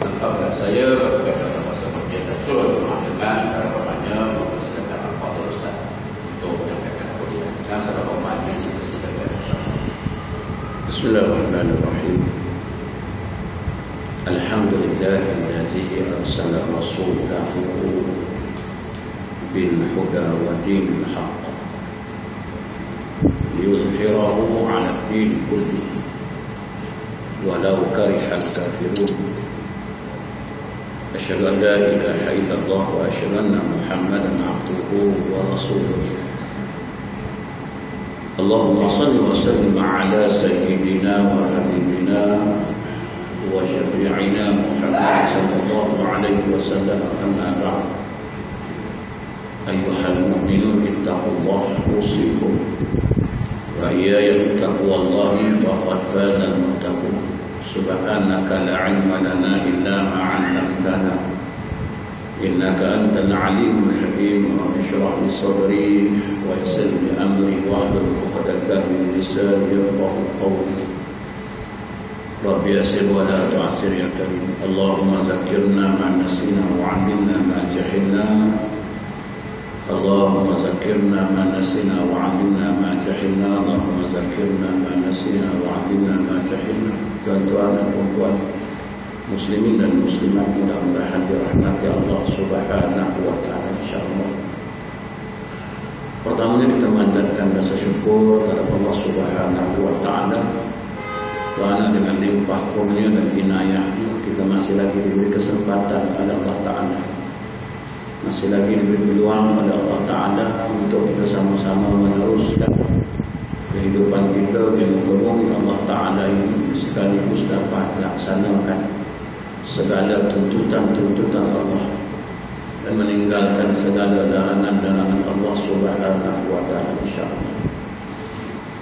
Mengucapkan saya berkaitan dengan masa berkaitan surah rumah dengan cara bermakna mempersilakan Al-Fadhil Ustaz untuk menyampaikan kuliah. Dan cara bermakna dipersilakan insyaAllah. Bismillahirrahmanirrahim. الحمد لله الذي أرسل رسوله بالهدى ودين الحق ليظهره على الدين كله ولو كره الكافرون أشهد أن لا إله إلا الله وأشهد أن محمدا عبده ورسوله. اللهم صل وسلم على سيدنا وحبيبنا وشفيعنا محمد صلى الله عليه وسلم. أما بعد أيها المؤمنون اتقوا الله أوصيكم وإياي بتقوى الله فقد فاز المتقون. سبحانك لا علم لنا إلا ما علمتنا. إنك أنت العليم الحكيم. رب اشرح لي صدري ويسر لي أمري واحلل عقدة من لساني يفقه قولي. رب يسر ولا تعسر يا كريم. اللهم ذكرنا ما نسينا وعلمنا ما جهلنا. اللهم ذكرنا ما نسينا وعلمنا ما جهلنا. اللهم ذكرنا ما نسينا وعلمنا ما جهلنا. Tuan-tuan dan puan muslimin dan muslimat mudah-mudahan dirahmati Allah Subhanahu wa taala insyaallah. Pertamanya kita manjatkan rasa syukur kepada Allah Subhanahu wa taala. Kerana dengan limpah kurnia dan inayah kita masih lagi diberi kesempatan oleh Allah taala. Masih lagi diberi peluang oleh Allah taala untuk kita sama-sama meneruskan kehidupan kita muka bumi Allah taala ini sekaligus dapat melaksanakan segala tuntutan-tuntutan Allah dan meninggalkan segala larangan-larangan Allah Subhanahu wa taala insyaallah.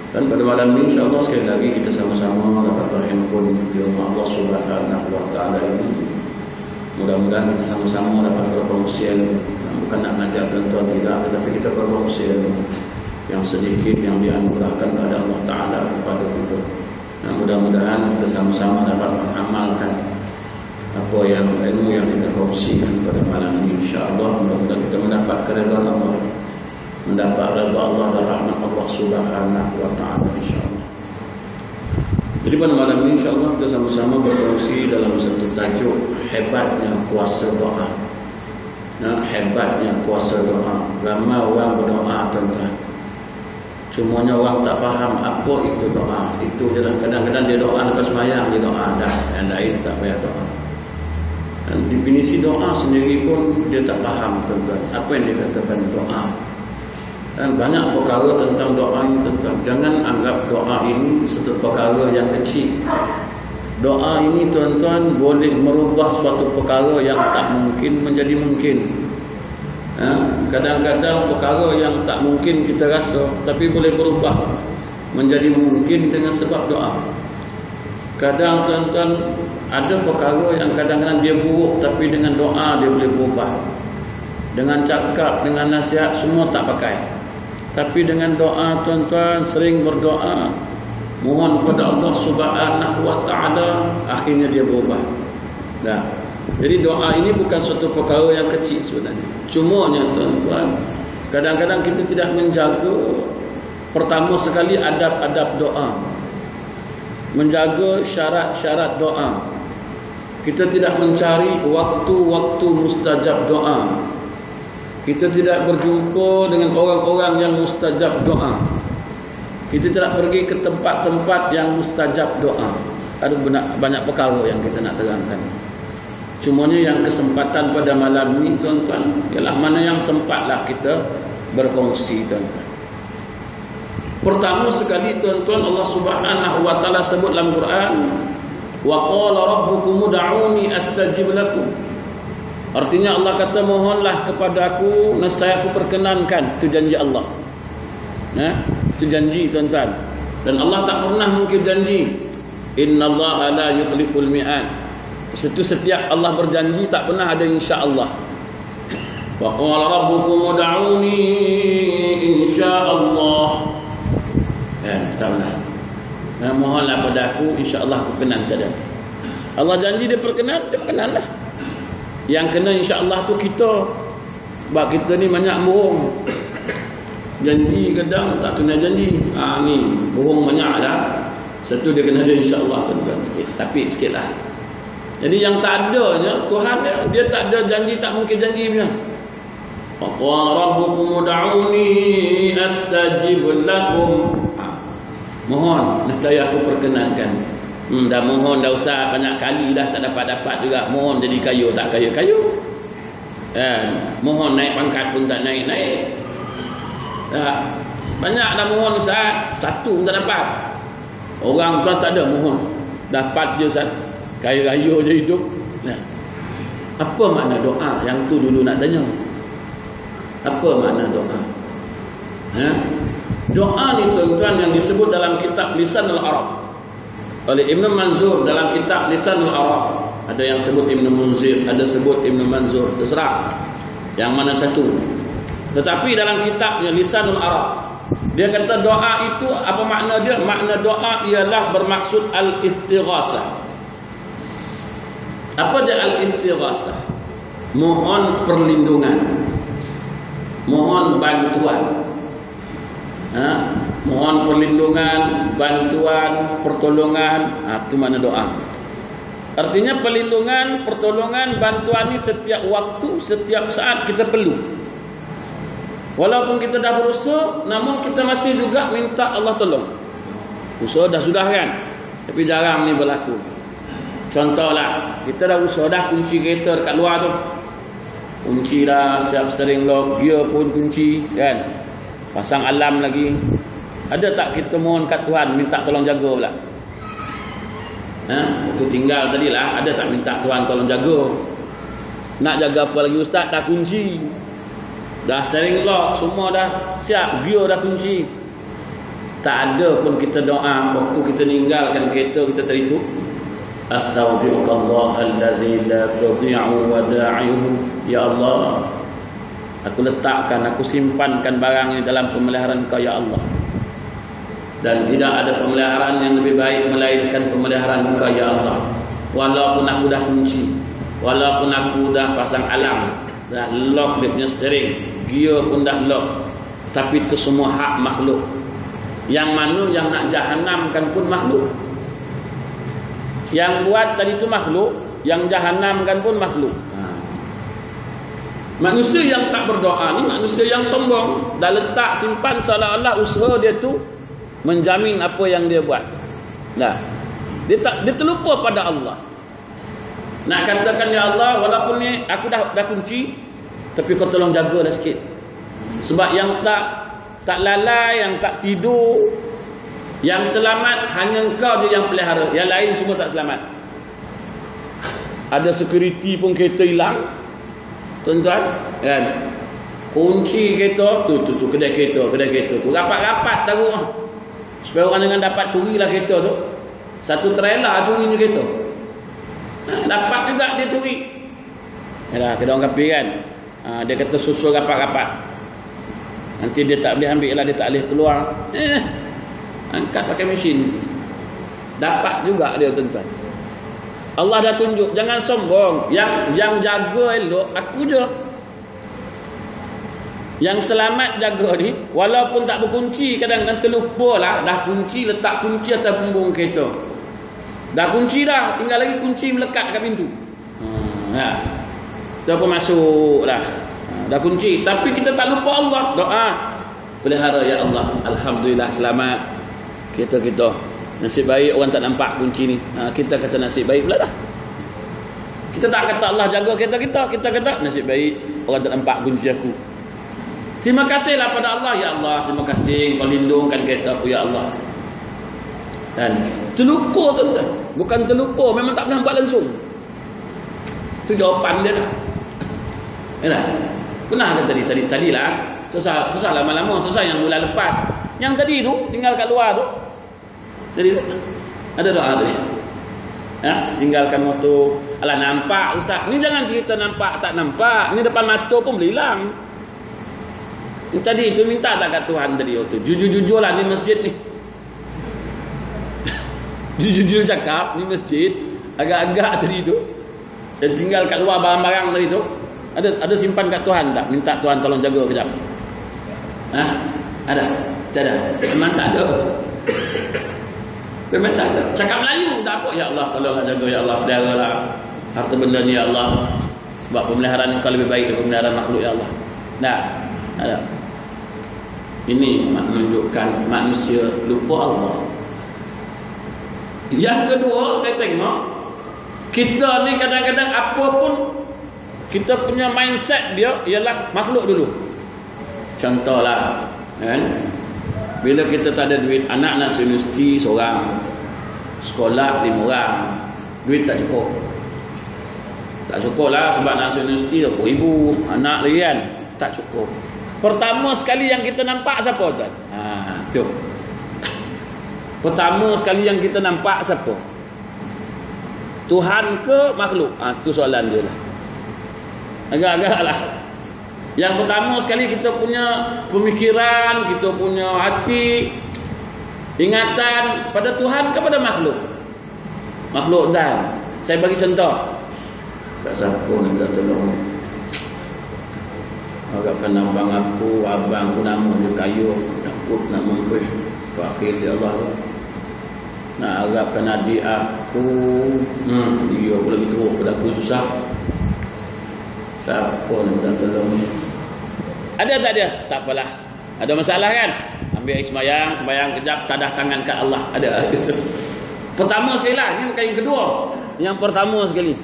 Dan pada malam ini insyaAllah sekali lagi kita sama-sama dapat berhimpun di rumah Allah Subhanahu wa taala ini. Mudah-mudahan kita sama-sama dapat berkongsi bukan nak mengajar tuan-tuan tidak tetapi kita berkongsi yang sedikit yang dianugerahkan oleh Allah taala kepada kita. Dan mudah-mudahan kita sama-sama dapat mengamalkan apa yang ilmu yang kita kongsikan pada malam ini insya-Allah mudah-mudahan kita mendapat keridhaan Allah mendapat redha Allah dan rahmat Allah Subhanahu wa taala insya-Allah. Jadi pada malam ini insya-Allah kita sama-sama berkongsi dalam satu tajuk hebatnya kuasa doa. Nah, hebatnya kuasa doa. Ramai orang berdoa tuan-tuan. Cumanya orang tak faham apa itu doa. Itu je lah. Kadang-kadang dia doa lepas semayang, dia doa dah. Yang lain tak payah doa. Dan definisi doa sendiri pun dia tak faham tuan-tuan. Apa yang dikatakan doa. Dan banyak perkara tentang doa ini tuan-tuan. Jangan anggap doa ini satu perkara yang kecil. Doa ini tuan-tuan boleh merubah suatu perkara yang tak mungkin menjadi mungkin. Ha? Kadang-kadang perkara yang tak mungkin kita rasa tapi boleh berubah menjadi mungkin dengan sebab doa. Kadang tuan-tuan ada perkara yang kadang-kadang dia buruk tapi dengan doa dia boleh berubah. Dengan cakap, dengan nasihat semua tak pakai. Tapi dengan doa tuan-tuan sering berdoa mohon kepada Allah Subhanahu wa taala akhirnya dia berubah. Dah. Jadi doa ini bukan suatu perkara yang kecil sebenarnya. Cumanya tuan-tuan kadang-kadang kita tidak menjaga pertama sekali adab-adab doa menjaga syarat-syarat doa. Kita tidak mencari waktu-waktu mustajab doa. Kita tidak berjumpa dengan orang-orang yang mustajab doa. Kita tidak pergi ke tempat-tempat yang mustajab doa. Ada banyak, perkara yang kita nak terangkan. Cumanya yang kesempatan pada malam ini tuan-tuan, ialah mana yang sempatlah kita berkongsi tuan-tuan. Pertama sekali tuan-tuan Allah Subhanahu wa taala sebut dalam Quran wa qala rabbukum ud'uni astajib lakum. Artinya Allah kata mohonlah kepada aku nescaya aku perkenankan itu janji Allah. Nah, itu janji tuan-tuan. Dan Allah tak pernah mungkir janji. Inna Allah la yukhliful mi'ad. Itu setiap Allah berjanji tak pernah ada insya-Allah. Wa qala rabbukum ud'uni insya-Allah. Ya, tak pernah. Dan mohonlah pada aku insya-Allah aku kenal tak Allah janji dia perkenan, dia perkenan lah. Yang kena insya-Allah tu kita. Sebab kita ni banyak bohong. Janji kadang tak kena janji. Ha ni, bohong banyak dah. Satu dia kena ada insya-Allah tuan-tuan sikit. Tapi sikitlah. Jadi yang tak adanya Tuhan dia, dia tak ada janji tak mungkin janji punya. Qala rabbukum ud'uni astajib lakum. Ha. Mohon nescaya aku perkenankan. Hmm, dah mohon dah ustaz banyak kali dah tak dapat-dapat juga. Mohon jadi kayu tak kayu-kayu. Eh, mohon naik pangkat pun tak naik-naik. Ya. Banyak dah mohon ustaz, satu pun tak dapat. Orang kan tak ada mohon. Dapat je ustaz. Kayu-kayu je hidup. Nah. Apa makna doa yang tu dulu nak tanya? Apa makna doa? Ya? Doa ni tuan-tuan yang disebut dalam kitab Lisan al-Arab oleh Ibn Manzur dalam kitab Lisan al-Arab. Ada yang sebut Ibn Munzir, ada sebut Ibn Manzur. Terserah yang mana satu. Tetapi dalam kitabnya Lisan al-Arab dia kata doa itu apa makna dia? Makna doa ialah bermaksud al-istighasah. Apa dia al-istighasah? Mohon perlindungan. Mohon bantuan. Ha? mohon perlindungan bantuan pertolongan. Ha, itu mana doa? Artinya perlindungan pertolongan bantuan ini setiap waktu setiap saat kita perlu. Walaupun kita dah berusaha namun kita masih juga minta Allah tolong. Usaha dah sudah kan? Tapi jarang ni berlaku contohlah kita dah usaha dah kunci kereta dekat luar tu. Kunci dah siap steering lock gear pun kunci kan? Pasang alam lagi. Ada tak kita mohon kat Tuhan minta tolong jaga pula? Ha? tu tinggal tadi lah ada tak minta Tuhan tolong jaga? Nak jaga apa lagi ustaz? Dah kunci. Dah steering lock semua dah siap gear dah kunci. Tak ada pun kita doa waktu kita ninggalkan kereta kita tadi tu Astaghfirullah allazi la tudhi'u wada'ihu. Ya Allah aku letakkan aku simpankan barang ini dalam pemeliharaan kau ya Allah. Dan tidak ada pemeliharaan yang lebih baik melainkan pemeliharaan kau ya Allah. Walaupun aku dah kunci walaupun aku dah pasang alam dah lock dia punya steering gear pun dah lock. Tapi itu semua hak makhluk. Yang mana yang nak jahanamkan pun makhluk yang buat tadi itu makhluk, yang jahanamkan pun makhluk. Ha. Manusia yang tak berdoa ni manusia yang sombong. Dah letak simpan seolah-olah usaha dia tu menjamin apa yang dia buat. Nah. Dia tak dia terlupa pada Allah. Nak katakan ya Allah walaupun ni aku dah dah kunci tapi kau tolong jagalah sikit. Sebab yang tak tak lalai, yang tak tidur, yang selamat hanya engkau je yang pelihara. Yang lain semua tak selamat. Ada security pun kereta hilang. Tuan-tuan, kan? Kunci kereta, tu tu tu kedai kereta, kedai kereta tu. Rapat-rapat taruh. Supaya orang dengan dapat curilah kereta tu. Satu trailer curi ni kereta. Ha, dapat juga dia curi. Yalah, kedai orang kapi kan. Ha, dia kata susul rapat-rapat. Nanti dia tak boleh ambil lah, dia tak boleh keluar. Eh, angkat pakai mesin. Dapat juga dia tuan-tuan. Allah dah tunjuk jangan sombong. Yang yang jaga elok aku je. Yang selamat jaga ni walaupun tak berkunci kadang-kadang terlupa lah. Dah kunci letak kunci atas bumbung kereta. Dah kunci dah tinggal lagi kunci melekat kat pintu. Hmm, ha. tu apa masuk lah. Ha, dah kunci. Tapi kita tak lupa Allah. Doa. Pelihara ya Allah. Alhamdulillah selamat kita kita nasib baik orang tak nampak kunci ni. Ha, kita kata nasib baik pula dah. Kita tak kata Allah jaga kita kita. Kita kata nasib baik orang tak nampak kunci aku. Terima kasihlah pada Allah. Ya Allah terima kasih kau lindungkan kereta aku ya Allah. Dan terlupa tuan-tuan. Bukan terlupa memang tak buat langsung. Itu jawapan dia dah Yalah. Pernah ada tadi? Tadi tadilah susah susah lama-lama. Susah yang mula lepas. Yang tadi tu tinggal kat luar tu jadi ada doa tadi. Ya, tinggalkan motor. Alah nampak ustaz. Ni jangan cerita nampak tak nampak. Ni depan mata pun boleh hilang. Ni tadi tu minta tak kat Tuhan tadi oh tu. Jujur-jujur lah ni masjid ni. Jujur-jujur cakap ni masjid. agak-agak tadi tu dan tinggal kat luar barang-barang tadi tu ada ada simpan kat Tuhan tak minta Tuhan tolong jaga kejap ha ada tak ada memang tak ada memang tak ada. Cakap Melayu tak apa. Ya Allah tolonglah jaga ya Allah peliharalah harta benda ni ya Allah. Sebab pemeliharaan kau lebih baik daripada pemeliharaan makhluk ya Allah. Nah ada. Ini menunjukkan manusia lupa Allah. Yang kedua saya tengok kita ni kadang-kadang apa pun kita punya mindset dia ialah makhluk dulu. Contohlah kan bila kita tak ada duit anak nak universiti seorang sekolah lima orang duit tak cukup tak cukup lah sebab nak universiti apa ibu anak lagi kan tak cukup pertama sekali yang kita nampak siapa tuan ha, tu pertama sekali yang kita nampak siapa Tuhan ke makhluk? Ah ha, tu soalan dia lah. Agak-agak lah. Yang pertama sekali kita punya pemikiran, kita punya hati, ingatan pada Tuhan ke pada makhluk? Makhluk dan saya bagi contoh. Tak siapa nak minta tolong. Agakkan abang aku, abang aku nama dia kayu, takut nak mengkuih. Akhir dia Allah nak harapkan adik aku hmm, dia pula gitu pada aku susah siapa nak minta tolong ada tak dia? Tak apalah. Ada masalah kan? Ambil air semayang semayang kejap tadah tangan ke Allah. Ada gitu. Pertama sekali lah ini bukan yang kedua. Yang pertama sekali.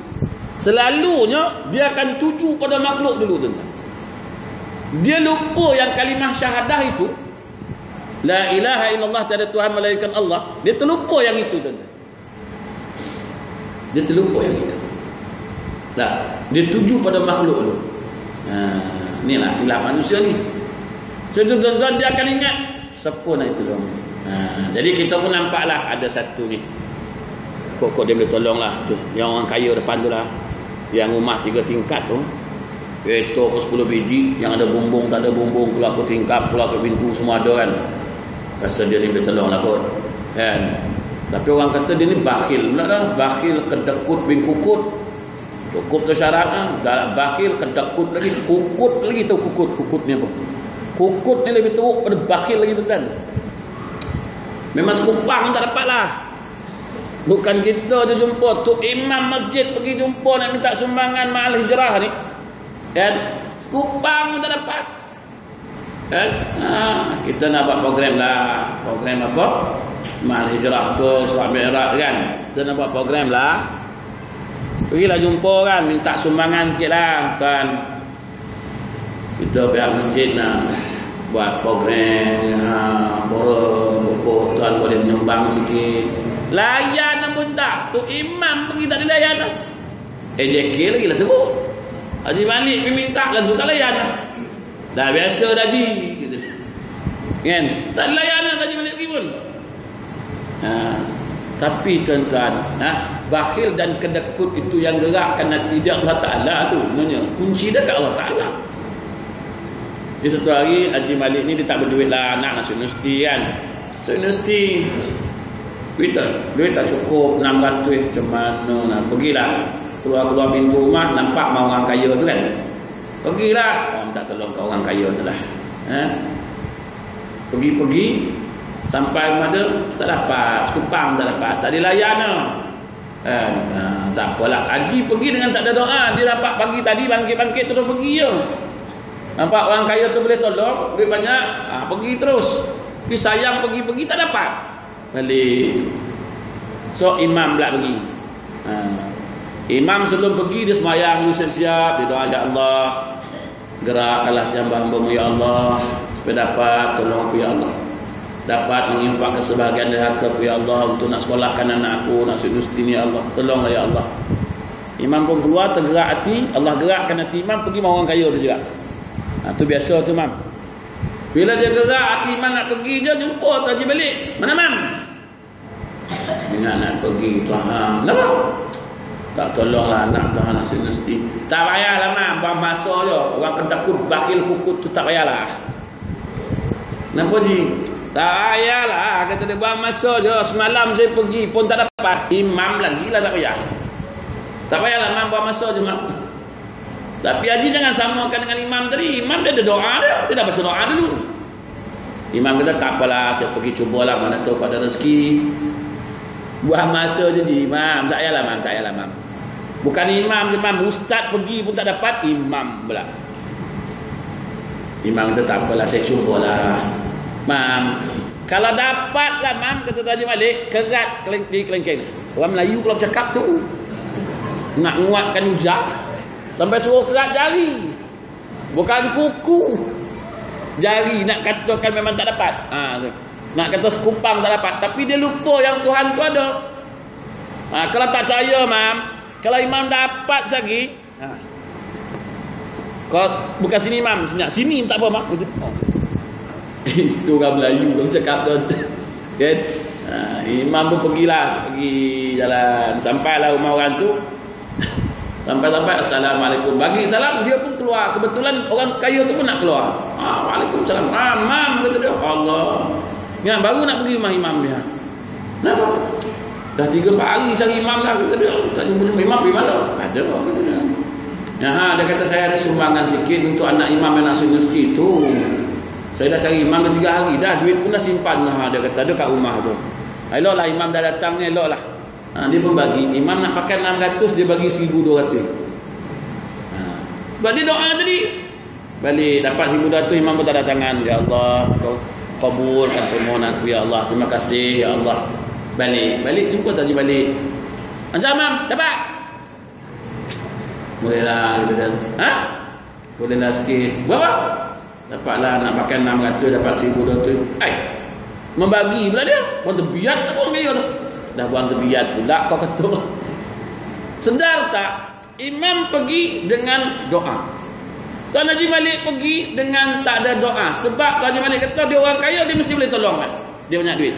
Selalunya dia akan tuju pada makhluk dulu tuan dia lupa yang kalimah syahadah itu. La ilaha illallah tiada Tuhan melainkan Allah. Dia terlupa yang itu tuan. Dia terlupa yang itu. Tak. Dia tuju pada makhluk dulu. Ha, inilah silap manusia ni. So tuan-tuan dia akan ingat nak itu dong. Ha, jadi kita pun nampaklah ada satu ni. Kok-kok dia boleh tolonglah tu. Yang orang kaya depan tu lah. Yang rumah tiga tingkat tu. Kereta apa 10 biji Yang ada bumbung tak ada bumbung Keluar ke tingkap Keluar ke pintu Semua ada kan rasa dia ni boleh tolong lah kot kan tapi orang kata dia ni bakhil pula dah bakhil kedekut bin kukut cukup tu syaratnya dah bakhil kedekut lagi. Kukut lagi tahu kukut kukut ni apa? Kukut ni lebih teruk pada bakhil lagi tu kan memang sekupang tak dapat lah bukan kita je jumpa. Tu imam masjid pergi jumpa nak minta sumbangan mahal hijrah ni. Kan? Sekupang tak dapat. Kan? Ha, kita nak buat program lah. Program apa? Mal hijrah ke surat mi'raj kan? Kita nak buat program lah pergilah jumpa kan minta sumbangan sikit lah kan kita pihak masjid nak buat program ha, forum tuan boleh menyumbang sikit layan pun tak tu imam pergi tak dilayan lah AJK lagi lah teruk Haji Malik pergi minta langsung tak layan lah Dah biasa dah ji gitu. Kan? Tak layan nak gaji balik pergi pun. Ha, tapi tuan-tuan, ha, bakhil dan kedekut itu yang gerakkan hati dia Allah Ta'ala tu. Sebenarnya, kunci dia kat Allah Ta'ala. Di satu hari, Haji Malik ni dia tak berduit lah anak masuk universiti kan. So, universiti, duit duit tak cukup, 600 macam mana nak. Pergilah, keluar-keluar pintu rumah, nampak mau orang kaya tu kan. Pergilah orang minta tolong ke orang kaya tu lah. Ha? Pergi-pergi sampai mana tak dapat, sekupang tak dapat, tak dilayan lah. Ha, ha, tak apalah. Haji pergi dengan tak ada doa. Dia nampak pagi tadi bangkit-bangkit terus pergi je. Nampak orang kaya tu boleh tolong, duit banyak, ha, pergi terus. Tapi sayang pergi-pergi tak dapat. Balik. So imam pula pergi. Ha. Imam sebelum pergi dia semayang dulu siap-siap, dia doa ya Allah, gerakkanlah siapa hamba-Mu ya Allah supaya dapat tolong aku ya Allah dapat menginfakkan sebahagian dari harta aku ya Allah untuk nak sekolahkan anak aku nak universiti ni ya Allah. Tolonglah ya Allah. Imam pun keluar tergerak hati. Allah gerakkan hati imam pergi mau orang kaya tu juga. Ha, tu biasa tu imam. Bila dia gerak hati imam nak pergi je jumpa tu haji balik. Mana imam? Ingat nak pergi Tuhan. Kenapa tak tolonglah anak Tuhan nak universiti. Tak payahlah mak, buang masa je. Orang kedakut bakil kukut tu tak payahlah. Kenapa ji? Tak payahlah. Kata dia buang masa je. Semalam saya pergi pun tak dapat. Imam lagi lah tak payah. Tak payahlah imam buat masa je mak. Tapi haji jangan samakan dengan imam tadi. Imam dia ada doa dia. Dia dah baca doa dulu. Imam kata tak apalah saya pergi cubalah mana tahu kau ada rezeki. Buang masa je di imam. Tak payahlah imam, tak payahlah imam. Bukan imam imam. Ustaz pergi pun tak dapat. Imam pula. Imam kata tak apalah saya cubalah. Mam. Kalau dapatlah mam kata Taji Malik. Kerat di kelengkeng. Orang Melayu kalau bercakap tu. Nak nguatkan ujak. Sampai suruh kerat jari. Bukan kuku. Jari nak katakan memang tak dapat. Ha, nak kata sekupang tak dapat. Tapi dia lupa yang Tuhan tu ada. Ha, kalau tak percaya mam. Kalau imam dapat lagi. Ha. Kau bukan sini imam. Sini, sini tak apa mak. Oh. Itu orang Melayu Orang cakap tu. Kan? Ha, Imam pun pergilah Pergi jalan. Sampailah rumah orang tu. Sampai-sampai Assalamualaikum. Bagi salam Dia pun keluar. Kebetulan orang kaya tu pun nak keluar. Ha, Waalaikumsalam. Ah, Imam kata dia. Allah. Ingat baru nak pergi rumah imam dia. Kenapa? Dah tiga empat hari cari imam lah kata dia. Tak jumpa imam pergi mana? Ada kata dia. Ya, ha, dia kata saya ada sumbangan sikit untuk anak imam yang nak universiti tu. Saya dah cari imam dah tiga hari dah. Duit pun dah simpan dah. Dia kata ada kat rumah tu. Elok lah imam dah datang. Elok lah. Ha, dia pun bagi. Imam nak pakai 600. Dia bagi 1200. Ha. Sebab dia doa tadi. Balik. Dapat 1200. Imam pun tak tangan. Ya Allah. Kau kabulkan permohonan aku. Ya Allah. Terima kasih. Ya Allah. Balik. Balik. Jumpa tadi balik. Macam imam. Dapat. Boleh lah. Ha? Boleh lah sikit. Berapa? Dapatlah nak makan 600 dapat 1200. Ai. Membagi pula dia. Buang terbiat apa kaya dah. Dah buang terbiat pula kau kata. Sedar tak? Imam pergi dengan doa. Tuan Haji Malik pergi dengan tak ada doa. Sebab Tuan Haji Malik kata dia orang kaya dia mesti boleh tolong kan. Dia banyak duit.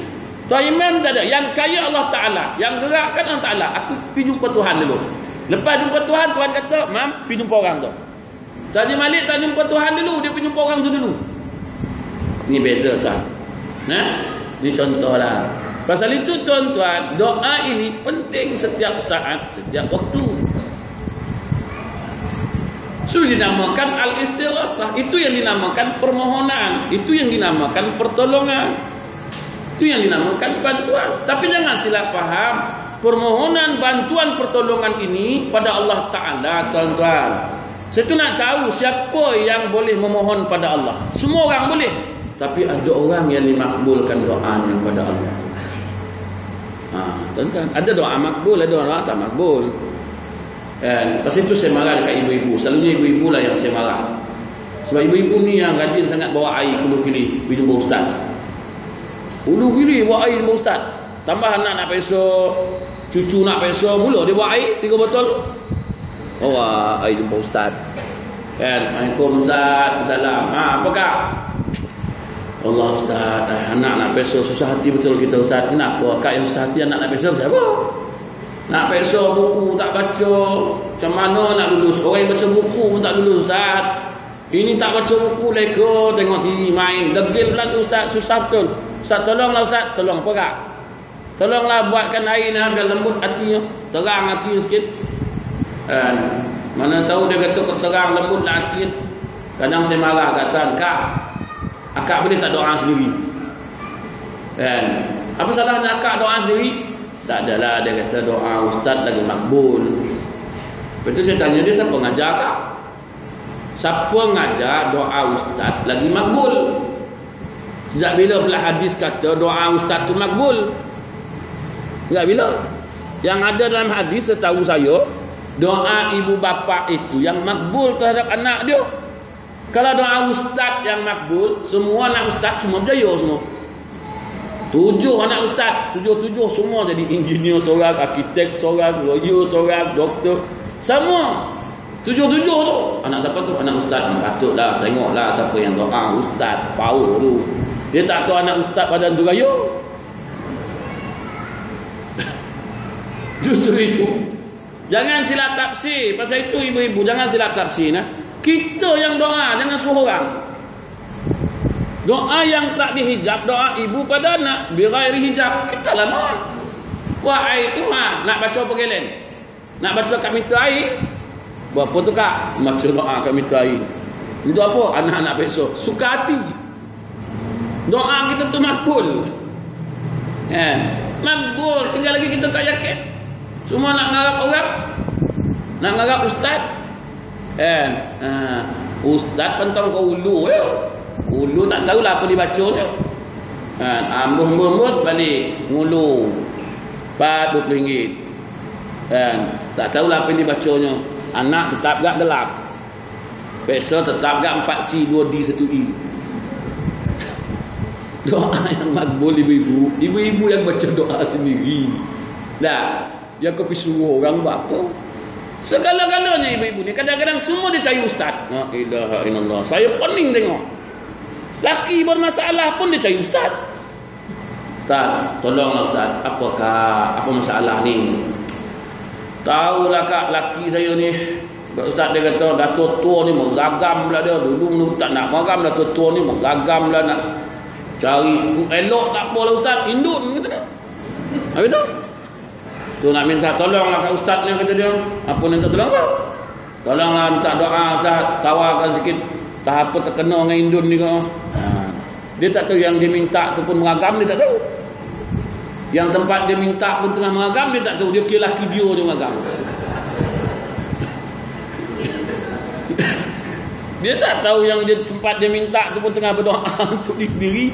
Tuan Imam tak ada. Yang kaya Allah Ta'ala. Yang gerakkan Allah Ta'ala. Aku pergi jumpa Tuhan dulu. Lepas jumpa Tuhan, Tuhan kata, Mam, pergi jumpa orang tu. Tadi Malik tak jumpa Tuhan dulu, dia pergi jumpa orang tu dulu. Ini beza tuan. Nah, ini contohlah. Pasal itu tuan-tuan, doa ini penting setiap saat, setiap waktu. So dinamakan al-istirasah. Itu yang dinamakan permohonan. Itu yang dinamakan pertolongan. Itu yang dinamakan bantuan. Tapi jangan silap faham. Permohonan bantuan pertolongan ini pada Allah Ta'ala tuan-tuan. Saya tu nak tahu siapa yang boleh memohon pada Allah. Semua orang boleh. Tapi ada orang yang dimakbulkan doanya pada Allah. Ha, tuan-tuan, ada doa makbul, ada doa tak makbul. Dan pas itu saya marah dekat ibu-ibu. Selalunya ibu-ibu lah yang saya marah. Sebab ibu-ibu ni yang rajin sangat bawa air kulu kili pergi jumpa ustaz. Kulu kili bawa air jumpa ustaz. Tambah anak nak peso, cucu nak peso, mula dia bawa air tiga botol. Bawa air jumpa ustaz. Kan, Assalamualaikum ustaz, salam. Ha, apa kak? Allah ustaz, ah, anak nak peso susah hati betul kita ustaz. Kenapa? Kak yang susah hati anak nak peso siapa? Nak peso buku tak baca. Macam mana nak lulus? Orang yang baca buku pun tak lulus ustaz. Ini tak baca buku leka, tengok TV main. Degil pula tu ustaz, susah betul. Ustaz tolonglah ustaz, tolong apa kak? Tolonglah buatkan air ni biar lembut hatinya. Terang hatinya sikit. Kan? Mana tahu dia kata terang lembut lah hati. Kadang saya marah kata, kak, akak boleh tak doa sendiri? Kan? Apa salahnya akak doa sendiri? Tak adalah dia kata doa ustaz lagi makbul. Lepas tu saya tanya dia siapa ngajar kak? Siapa ngajar doa ustaz lagi makbul? Sejak bila pula hadis kata doa ustaz tu makbul? Sejak bila? Yang ada dalam hadis setahu saya doa ibu bapa itu yang makbul terhadap anak dia. Kalau doa ustaz yang makbul, semua anak ustaz semua berjaya semua. Tujuh anak ustaz, tujuh-tujuh semua jadi engineer seorang, arkitek seorang, lawyer seorang, doktor. Semua. Tujuh-tujuh tu. Anak siapa tu? Anak ustaz. Patutlah tengoklah siapa yang doa ustaz. Power tu. Dia tak tahu anak ustaz pada tu raya. Justru itu. Jangan silap tafsir. Pasal itu ibu-ibu jangan silap tafsir. Nah. Kita yang doa, jangan suruh orang. Doa yang tak dihijab, doa ibu pada anak. Birairi hijab. Kita lah mohon. Wah itu ha, nak baca apa? Nak baca kat minta air. Buat apa tu kak? Baca doa kat minta air. Untuk apa? Anak-anak besok. Suka hati. Doa kita tu makbul. Kan? Makbul. Tinggal lagi kita tak yakin. Semua nak ngarap orang. Nak ngarap ustaz. Kan? Ha. Ustaz pentang kau ulu. Ya? Ulu tak tahulah apa dibaca dia. Kan? Ambuh-ambuh balik. Ngulu. 4 20 ringgit. Kan? Tak tahulah apa dibacanya. Anak tetap gak gelap. Besok tetap gak 4C 2D 1E. Doa yang makbul ibu-ibu. Ibu-ibu yang baca doa sendiri. Dah. Dia kau pergi suruh orang buat apa? Segala-galanya ibu-ibu ni. Kadang-kadang semua dia cari ustaz. La ilaha illallah. Saya pening tengok. Laki bermasalah pun dia cari ustaz. Ustaz, tolonglah Ustaz. Apakah apa masalah ni? Tahulah kak laki saya ni. Ustaz dia kata datuk tua ni meragam lah dia. Dulu ni tak nak meragam datuk tua ni meragam lah nak cari elok tak apa lah Ustaz. Induk ni kata dia. Habis tu? Tu nak minta tolong lah kat Ustaz ni kata dia. Apa ni minta tolong? Tolonglah minta doa Ustaz. Tawarkan sikit. Tak apa terkena dengan indun ni kau. Ha. Dia tak tahu yang dia minta tu pun meragam dia tak tahu. Yang tempat dia minta pun tengah meragam dia tak tahu dia kira laki dia dia meragam. dia tak tahu yang dia tempat dia minta tu pun tengah berdoa untuk diri sendiri.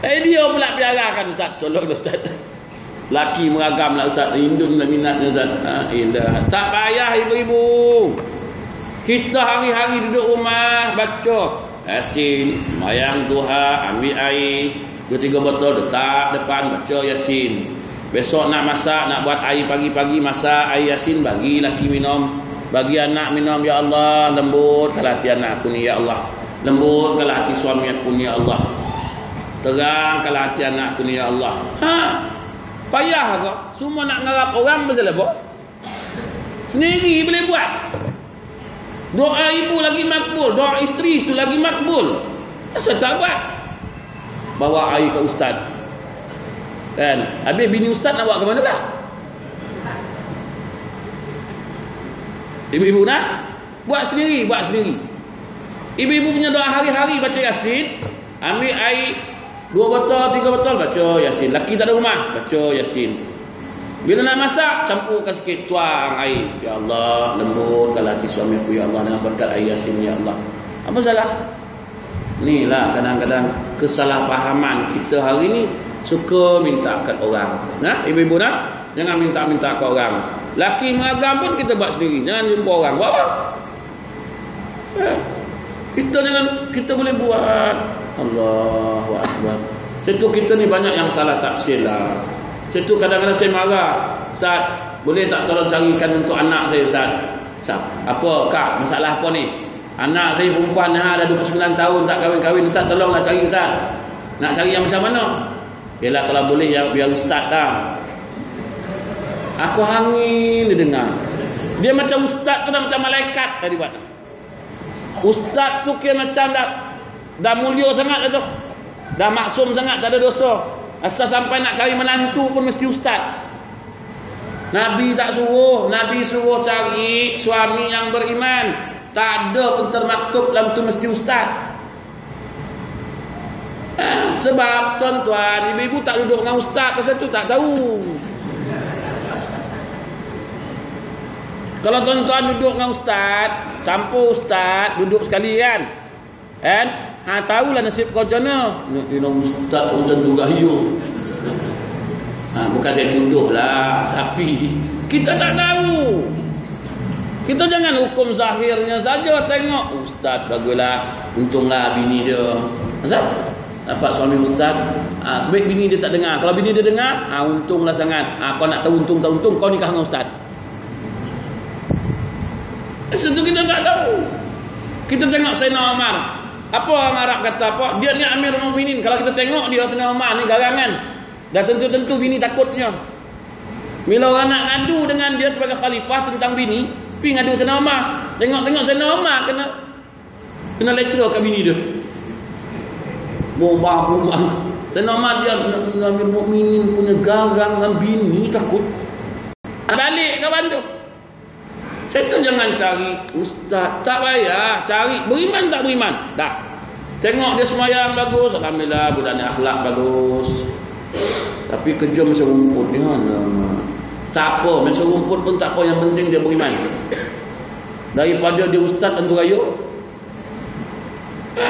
Eh dia pula piarakan Ustaz. Tolong Ustaz. Laki meragam lah Ustaz. Hindun lah minatnya Ustaz. Ha, ilah. Tak payah ibu-ibu. Kita hari-hari duduk rumah baca Yasin, mayang duha, ambil air, dua tiga botol letak depan baca Yasin. Besok nak masak, nak buat air pagi-pagi masak air Yasin bagi laki minum, bagi anak minum ya Allah, lembut kalau hati anak aku ni ya Allah. Lembut kalau hati suami aku ni ya Allah. Terang kalau hati anak aku ni ya Allah. Ha. Payah kau. Semua nak ngarap orang pasal apa? Sendiri boleh buat. Doa ibu lagi makbul. Doa isteri tu lagi makbul. Asal tak buat? Bawa air ke ustaz. Kan? Habis bini ustaz nak bawa ke mana pula? Ibu-ibu nak? Buat sendiri, buat sendiri. Ibu-ibu punya doa hari-hari baca Yasin. Ambil air dua botol, tiga botol baca Yasin. Laki tak ada rumah, baca Yasin. Bila nak masak, campurkan sikit tuang air. Ya Allah, lembutkan hati suami aku. Ya Allah, dengan berkat air yasin. Ya Allah. Apa salah? Inilah kadang-kadang kesalahpahaman kita hari ni suka minta kat orang. Nah, ibu-ibu nak? Jangan minta-minta kat orang. Laki mengagam pun kita buat sendiri. Jangan jumpa orang. Buat apa? Ya. Kita dengan kita boleh buat. Allahu Akbar. Situ kita ni banyak yang salah tafsir lah. Situ kadang-kadang saya marah. Ustaz, boleh tak tolong carikan untuk anak saya Ustaz? Ustaz, apa kak? Masalah apa ni? Anak saya perempuan ha, dah 29 tahun tak kahwin-kahwin. Ustaz tolonglah cari Ustaz. Nak cari yang macam mana? Yalah kalau boleh yang biar Ustaz dah. Aku hangin dia dengar. Dia macam Ustaz tu dah macam malaikat tadi buat. Ustaz tu kira macam dah dah mulia sangat dah tu. Dah maksum sangat tak ada dosa. Asal sampai nak cari menantu pun mesti ustaz. Nabi tak suruh, Nabi suruh cari suami yang beriman. Tak ada pun termaktub dalam tu mesti ustaz. Ha, sebab tuan-tuan, ibu-ibu tak duduk dengan ustaz pasal tu tak tahu. Kalau tuan-tuan duduk dengan ustaz, campur ustaz, duduk sekali kan. Ha, tahulah nasib kau macam mana. Nak ustaz macam tu gahiu. Ha, bukan saya tuduh lah. Tapi kita tak tahu. Kita jangan hukum zahirnya saja. Tengok ustaz baguslah. Untunglah bini dia. Asal? Dapat suami ustaz. Ha, sebaik bini dia tak dengar. Kalau bini dia dengar, ha, untunglah sangat. Ha, kau nak tahu untung tak untung, kau nikah dengan ustaz. Itu kita tak tahu. Kita tengok Sayyidina Umar. Apa orang Arab kata apa? Dia ni Amir Mukminin. Kalau kita tengok dia Sayyidina Umar ni garangan. Dah tentu-tentu bini takutnya. Bila orang nak ngadu dengan dia sebagai khalifah tentang bini, pergi ngadu Sayyidina Umar. Tengok-tengok Sayyidina Umar kena kena lecture kat bini dia. Bombah-bombah. Sayyidina Umar dia Amir Mukminin punya garang dengan bini takut. Balik kawan tu. Syaitan jangan cari ustaz. Tak payah. Cari. Beriman tak beriman? Dah. Tengok dia semayang bagus. Alhamdulillah. Budak ni akhlak bagus. Tapi kerja masa rumput ni. Alamak. Tak apa. Masa rumput pun tak apa. Yang penting dia beriman. Daripada dia ustaz tentu raya. Ha?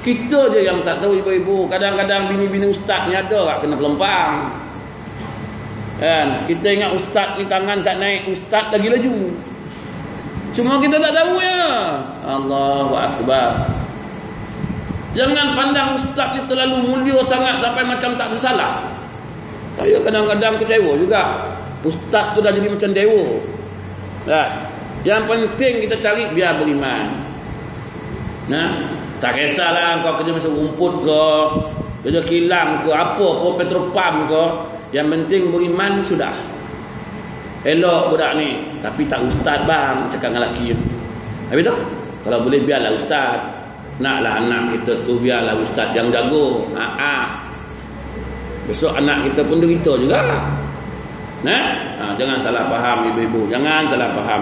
Kita je yang tak tahu ibu-ibu. Kadang-kadang bini-bini ustaz ni ada tak kena pelempang. Kan? Kita ingat ustaz ni tangan tak naik. Ustaz lagi laju. Cuma kita tak tahu ya. Allahu Akbar. Jangan pandang ustaz ni terlalu mulia sangat sampai macam tak tersalah. Saya kadang-kadang kecewa juga. Ustaz tu dah jadi macam dewa. Kan? Yang penting kita cari biar beriman. Nah, tak kisahlah kau kerja masa rumput ke, kerja kilang ke, apa pun petropam ke. Yang penting beriman sudah. Elok budak ni. Tapi tak ustaz bang, cakap dengan lelaki. Habis tu? Kalau boleh biarlah ustaz. Naklah anak kita tu biarlah ustaz yang jago. Ha, ha. Besok anak kita pun derita juga. Nah, ha, jangan salah faham ibu-ibu. Jangan salah faham.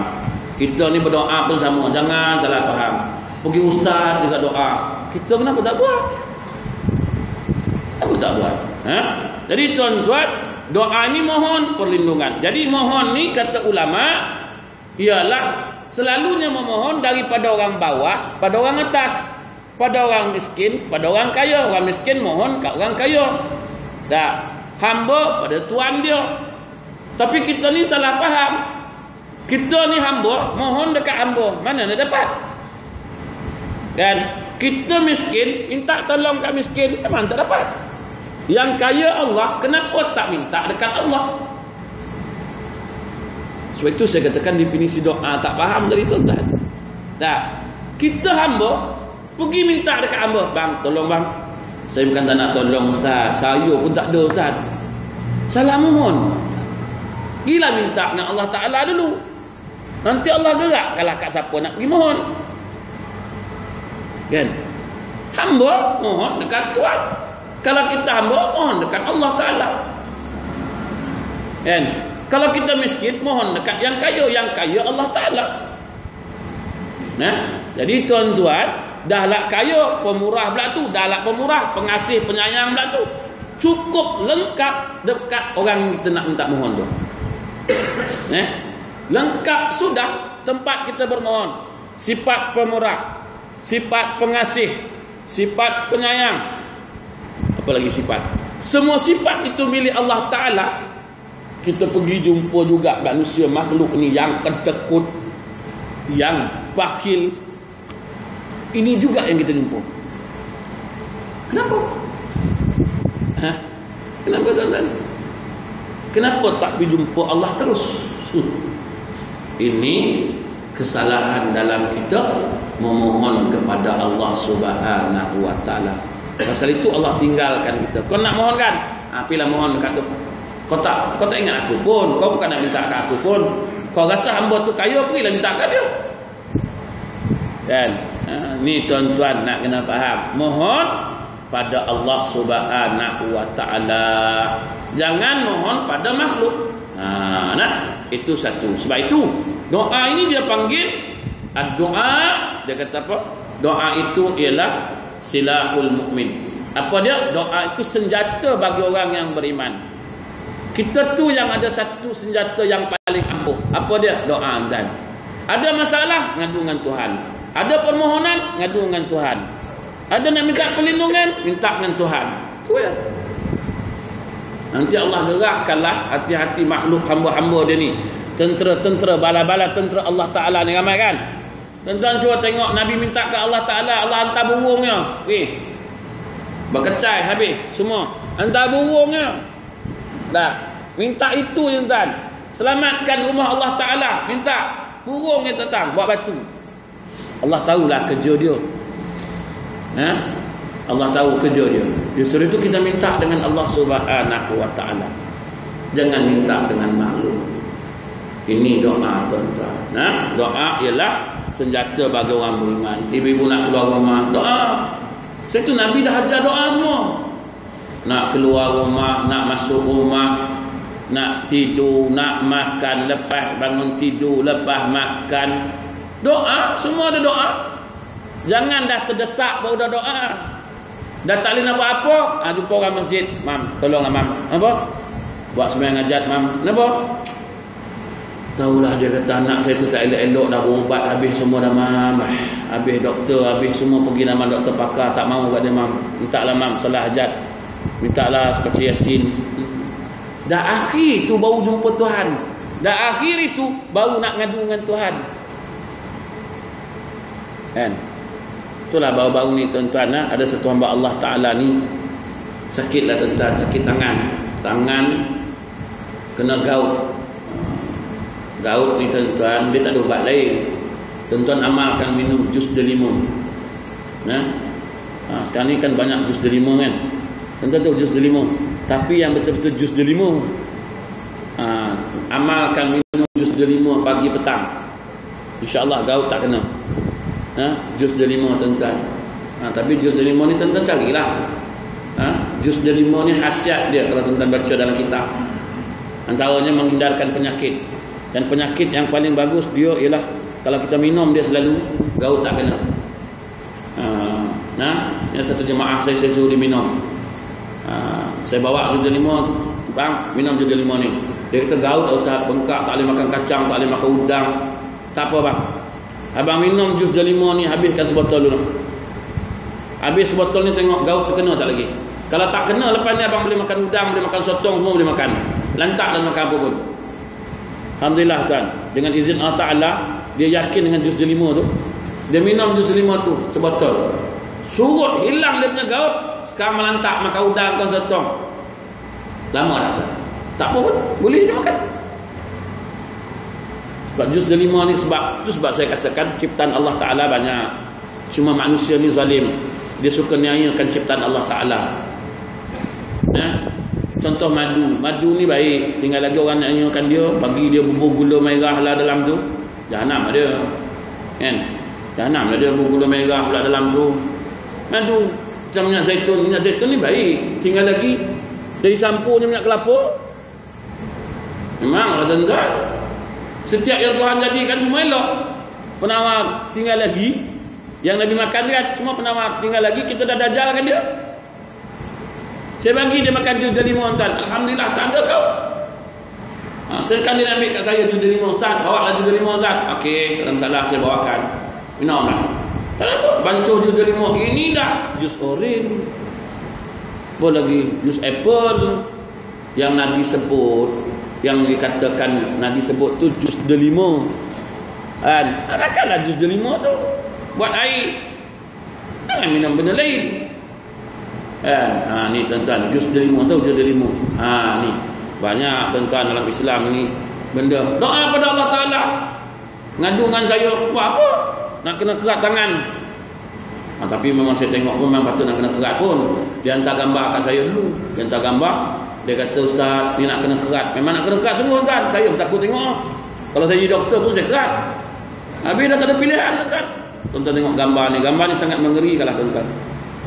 Kita ni berdoa pun sama. Jangan salah faham. Pergi ustaz juga doa. Kita kenapa tak buat? Kenapa tak buat? Ha? Jadi tuan-tuan, doa ni mohon perlindungan. Jadi mohon ni kata ulama ialah selalunya memohon daripada orang bawah pada orang atas. Pada orang miskin, pada orang kaya. Orang miskin mohon kat orang kaya. Tak. Hamba pada tuan dia. Tapi kita ni salah faham. Kita ni hamba, mohon dekat hamba. Mana nak dapat? Dan kita miskin, minta tolong kat miskin, memang tak dapat. Yang kaya Allah, kenapa tak minta dekat Allah? Sebab itu saya katakan definisi doa tak faham dari tuan-tuan. Tak. Kita hamba, pergi minta dekat hamba. Bang, tolong bang. Saya bukan tak nak tolong Ustaz. Saya pun tak ada Ustaz. Salah mohon. Gila minta dengan Allah Ta'ala dulu. Nanti Allah gerak kalau kat siapa nak pergi mohon. Kan? Hamba mohon dekat Tuhan. Kalau kita hamba mohon dekat Allah Taala. Kan? Kalau kita miskin mohon dekat yang kaya, yang kaya Allah Taala. Nah, jadi tuan-tuan, dahlah kaya, pemurah pula tu, dahlah pemurah, pengasih, penyayang pula tu. Cukup lengkap dekat orang yang kita nak minta mohon tu. Eh? Lengkap sudah tempat kita bermohon. Sifat pemurah, sifat pengasih, sifat penyayang. Apa lagi sifat? Semua sifat itu milik Allah Taala. Kita pergi jumpa juga manusia makhluk ni yang ketekut, yang bakhil. Ini juga yang kita jumpa. Kenapa? Ha? Kenapa tuan-tuan? Kenapa tak berjumpa Allah terus? Ini kesalahan dalam kita memohon kepada Allah Subhanahu wa taala. Pasal itu Allah tinggalkan kita. Kau nak mohon kan? Ha, pilah mohon dekat tu. Kau tak, kau tak ingat aku pun. Kau bukan nak minta kat aku pun. Kau rasa hamba tu kaya, pergilah minta kat dia. Dan ha, ni tuan-tuan nak kena faham. Mohon pada Allah Subhanahu wa taala. Jangan mohon pada makhluk. Ha, nah, itu satu. Sebab itu doa ini dia panggil doa dia kata apa? Doa itu ialah silahul mukmin. Apa dia? Doa itu senjata bagi orang yang beriman. Kita tu yang ada satu senjata yang paling ampuh. Apa dia? Doa dan ada masalah ngadu dengan Tuhan. Ada permohonan ngadu dengan Tuhan. Ada nak minta perlindungan minta dengan Tuhan. Tu ya. Nanti Allah gerakkanlah hati-hati makhluk hamba-hamba dia ni. Tentera-tentera, bala-bala tentera Allah Ta'ala ni ramai kan? Tuan-tuan cuba tengok Nabi minta ke Allah Ta'ala, Allah hantar burungnya. Weh. Berkecai habis semua. Hantar burungnya. Dah. Minta itu je tuan. Selamatkan rumah Allah Ta'ala. Minta burung yang datang buat batu. Allah tahulah kerja dia. Ha? Allah tahu kerja dia. Justru itu kita minta dengan Allah Subhanahu wa taala. Jangan minta dengan makhluk. Ini doa tuan-tuan. Nah, doa ialah senjata bagi orang beriman. Ibu-ibu nak keluar rumah, doa. Sebab itu Nabi dah ajar doa semua. Nak keluar rumah, nak masuk rumah, nak tidur, nak makan, lepas bangun tidur, lepas makan. Doa, semua ada doa. Jangan dah terdesak baru dah doa. Dah tak boleh nak buat apa, ha, jumpa orang masjid. Mam, tolonglah mam. Apa? Buat sembahyang ajat mam. Kenapa? Tahulah dia kata anak saya tu tak elok-elok dah berubat habis semua dah mam. Habis doktor, habis semua pergi nama doktor pakar tak mau kat dia mam. Minta lah mam salah hajat. Minta lah seperti Yasin. Dah akhir tu baru jumpa Tuhan. Dah akhir itu baru nak ngadu dengan Tuhan. Kan? Itulah baru-baru ni tuan-tuan ha? ada satu hamba Allah Taala ni sakitlah tuan-tuan, sakit tangan. Tangan kena gaut. Gaut ni tuan-tuan, dia tak ada ubat lain. Tuan-tuan amalkan minum jus delima. Nah. Ha, sekarang ni kan banyak jus delima kan. Tuan-tuan tahu jus delima. Tapi yang betul-betul jus delima. Ha, amalkan minum jus delima pagi petang. Insya-Allah gaut tak kena ha? jus delima tuan-tuan ha, tapi jus delima ni tuan-tuan carilah ha? jus delima ni khasiat dia kalau tuan-tuan baca dalam kitab antaranya menghindarkan penyakit dan penyakit yang paling bagus dia ialah kalau kita minum dia selalu gaut tak kena ha, nah yang satu jemaah saya saya suruh dia minum ha, saya bawa jus delima bang minum jus delima ni dia kata gaut Ustaz bengkak tak boleh makan kacang tak boleh makan udang tak apa bang Abang minum jus delima ni habiskan sebotol dulu. Habis sebotol ni tengok gaut terkena tak lagi. Kalau tak kena lepas ni abang boleh makan udang, boleh makan sotong semua boleh makan. Lantak dan makan apa pun. Alhamdulillah tuan. Dengan izin Allah Taala, dia yakin dengan jus delima tu. Dia minum jus delima tu sebotol. Surut hilang dia punya gaut, sekarang melantak makan udang makan sotong. Lama dah. Tak apa pun, boleh dia makan. Sebab juz delima ni sebab tu sebab saya katakan ciptaan Allah Taala banyak. Cuma manusia ni zalim. Dia suka niayakan ciptaan Allah Taala. Ya. Contoh madu. Madu ni baik. Tinggal lagi orang nak niayakan dia, bagi dia bubur gula merah lah dalam tu. Jahanam ada. Kan? Jahanam ada bubur gula merah pula dalam tu. Madu macam minyak zaitun. Minyak zaitun ni baik. Tinggal lagi dari campurnya minyak kelapa. Memang lah tuan-tuan. Setiap yang Tuhan jadikan semua elok. Penawar tinggal lagi. Yang Nabi makan kan semua penawar tinggal lagi. Kita dah dajalkan dia. Saya bagi dia makan jus dari tuan. Alhamdulillah tak ada kau. Ha, sekarang dia ambil kat saya jus dari Ustaz. Bawa lah jus dari Ustaz. Okey, dalam salah saya bawakan. Minum lah. Tak apa. Bancuh jus dari Ini dah jus orange. Boleh lagi jus apple. Yang Nabi sebut yang dikatakan Nabi sebut tu jus delima kan adakahlah jus delima tu buat air jangan minum benda lain kan ha, ni tuan-tuan jus delima tu jus delima ha, ni banyak tuan-tuan dalam Islam ni benda doa pada Allah Ta'ala ngadu dengan saya buat apa nak kena kerat tangan ha, tapi memang saya tengok pun memang patut nak kena kerat pun dia hantar gambar kat saya dulu dia hantar gambar dia kata ustaz ni nak kena kerat. Memang nak kena kerat semua kan. Saya pun takut tengok. Kalau saya jadi doktor pun saya kerat. Habis dah tak ada pilihan kan. Tuan-tuan tengok gambar ni. Gambar ni sangat mengerikan lah tuan-tuan.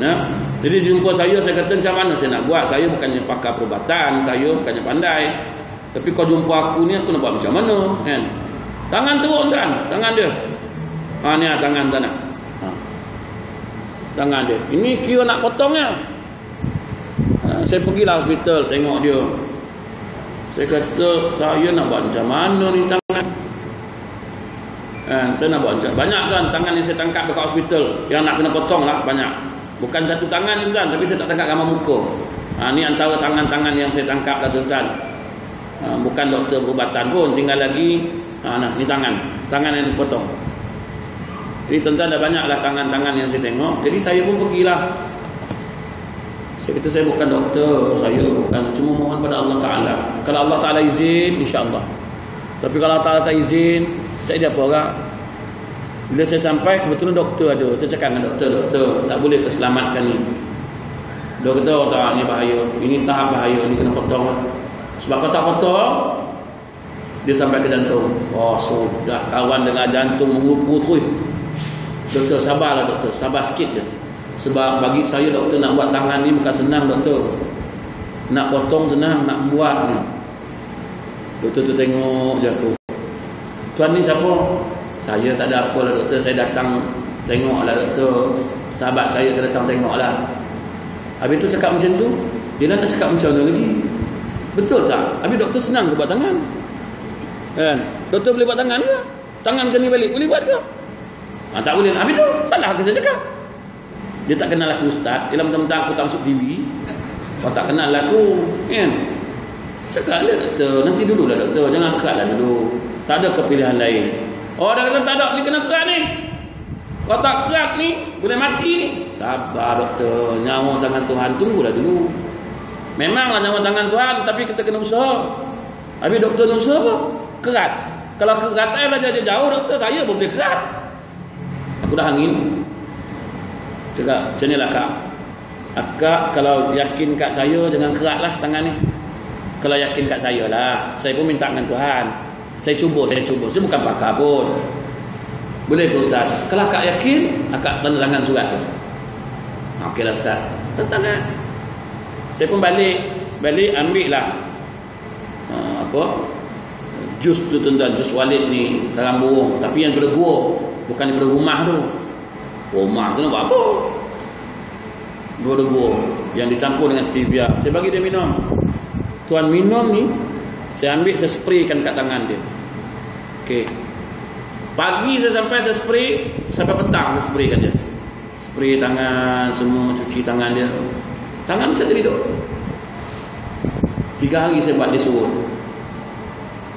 Nah, jadi jumpa saya saya kata macam mana saya nak buat? Saya bukannya pakar perubatan, saya bukannya pandai. Tapi kau jumpa aku ni aku nak buat macam mana kan? Tangan turun kan? Tangan dia. Ha ni lah tangan tangan. Ha. Tangan dia. Ini kira nak potongnya saya pergilah hospital tengok dia saya kata saya nak buat macam mana ni tangan eh, saya nak buat macam banyak kan tangan yang saya tangkap dekat hospital yang nak kena potong lah banyak bukan satu tangan ni kan tapi saya tak tangkap gambar muka. Ha, ni antara tangan-tangan yang saya tangkap lah tuan ha, bukan doktor perubatan pun tinggal lagi ha, nah, ni tangan. Tangan yang dipotong. Jadi tuan-tuan dah banyak lah tangan-tangan yang saya tengok. Jadi saya pun pergilah. Saya kata saya bukan doktor, saya bukan. Cuma mohon pada Allah Taala. Kalau Allah Taala izin, insya-Allah. Tapi kalau Allah Taala tak izin, saya dia apa orang. Bila saya sampai kebetulan doktor ada, saya cakap dengan doktor, doktor tak boleh keselamatkan ni. Doktor tak ni bahaya. Ini tahap bahaya ni kena potong. Sebab kalau tak potong dia sampai ke jantung. Oh, sudah kawan dengan jantung mengupu terus. Doktor sabarlah doktor, sabar sikit je. Sebab bagi saya doktor nak buat tangan ni bukan senang doktor. Nak potong senang, nak buat ni. Doktor tu tengok je aku. Tuan ni siapa? Saya tak ada apa lah doktor. Saya datang tengok lah doktor. Sahabat saya saya datang tengok lah. Habis tu cakap macam tu. Dia nak cakap macam mana lagi? Betul tak? Habis doktor senang ke buat tangan? Kan? Doktor boleh buat tangan ke? Tangan macam ni balik. Boleh buat ke? Ha, tak boleh. Habis tu salah ke saya cakap? Dia tak kenal aku ustaz. Dia mentang-mentang aku tak masuk TV. Kau tak kenal aku. Kan? Cakap lah doktor. Nanti dulu lah doktor. Jangan kerat lah dulu. Tak ada kepilihan lain. Oh dia kata tak ada. Ni kena kerat ni. Kau tak kerat ni. Boleh mati ni. Sabar doktor. Nyawa tangan Tuhan. Tunggulah dulu. Memanglah nyawa tangan Tuhan. Tapi kita kena usaha. Habis doktor nak usaha apa? Kerat. Kalau kerat saya belajar jauh doktor. Saya pun boleh kerat. Aku dah angin. Cakap macam ni lah kak. Akak kalau yakin kat saya jangan kerat lah tangan ni. Kalau yakin kat saya lah Saya pun minta dengan Tuhan Saya cuba, saya cuba. Saya bukan pakar pun. Boleh ke Ustaz? Kalau akak yakin Akak tanda tangan surat tu. Okey lah Ustaz. Tanda tangan. Saya pun balik. Balik ambil lah. Uh, Apa? Jus tu tuan-tuan. Jus walid ni. Sarang burung. Tapi yang daripada gua. Bukan daripada rumah tu. Rumah tu nak buat apa? Dua-dua Yang dicampur dengan stevia Saya bagi dia minum. Tuan minum ni saya ambil saya spraykan kat tangan dia. Okey. Pagi saya sampai saya spray. Sampai petang saya spraykan dia. Spray tangan semua cuci tangan dia. Tangan macam tadi tu. Tiga hari saya buat dia surut.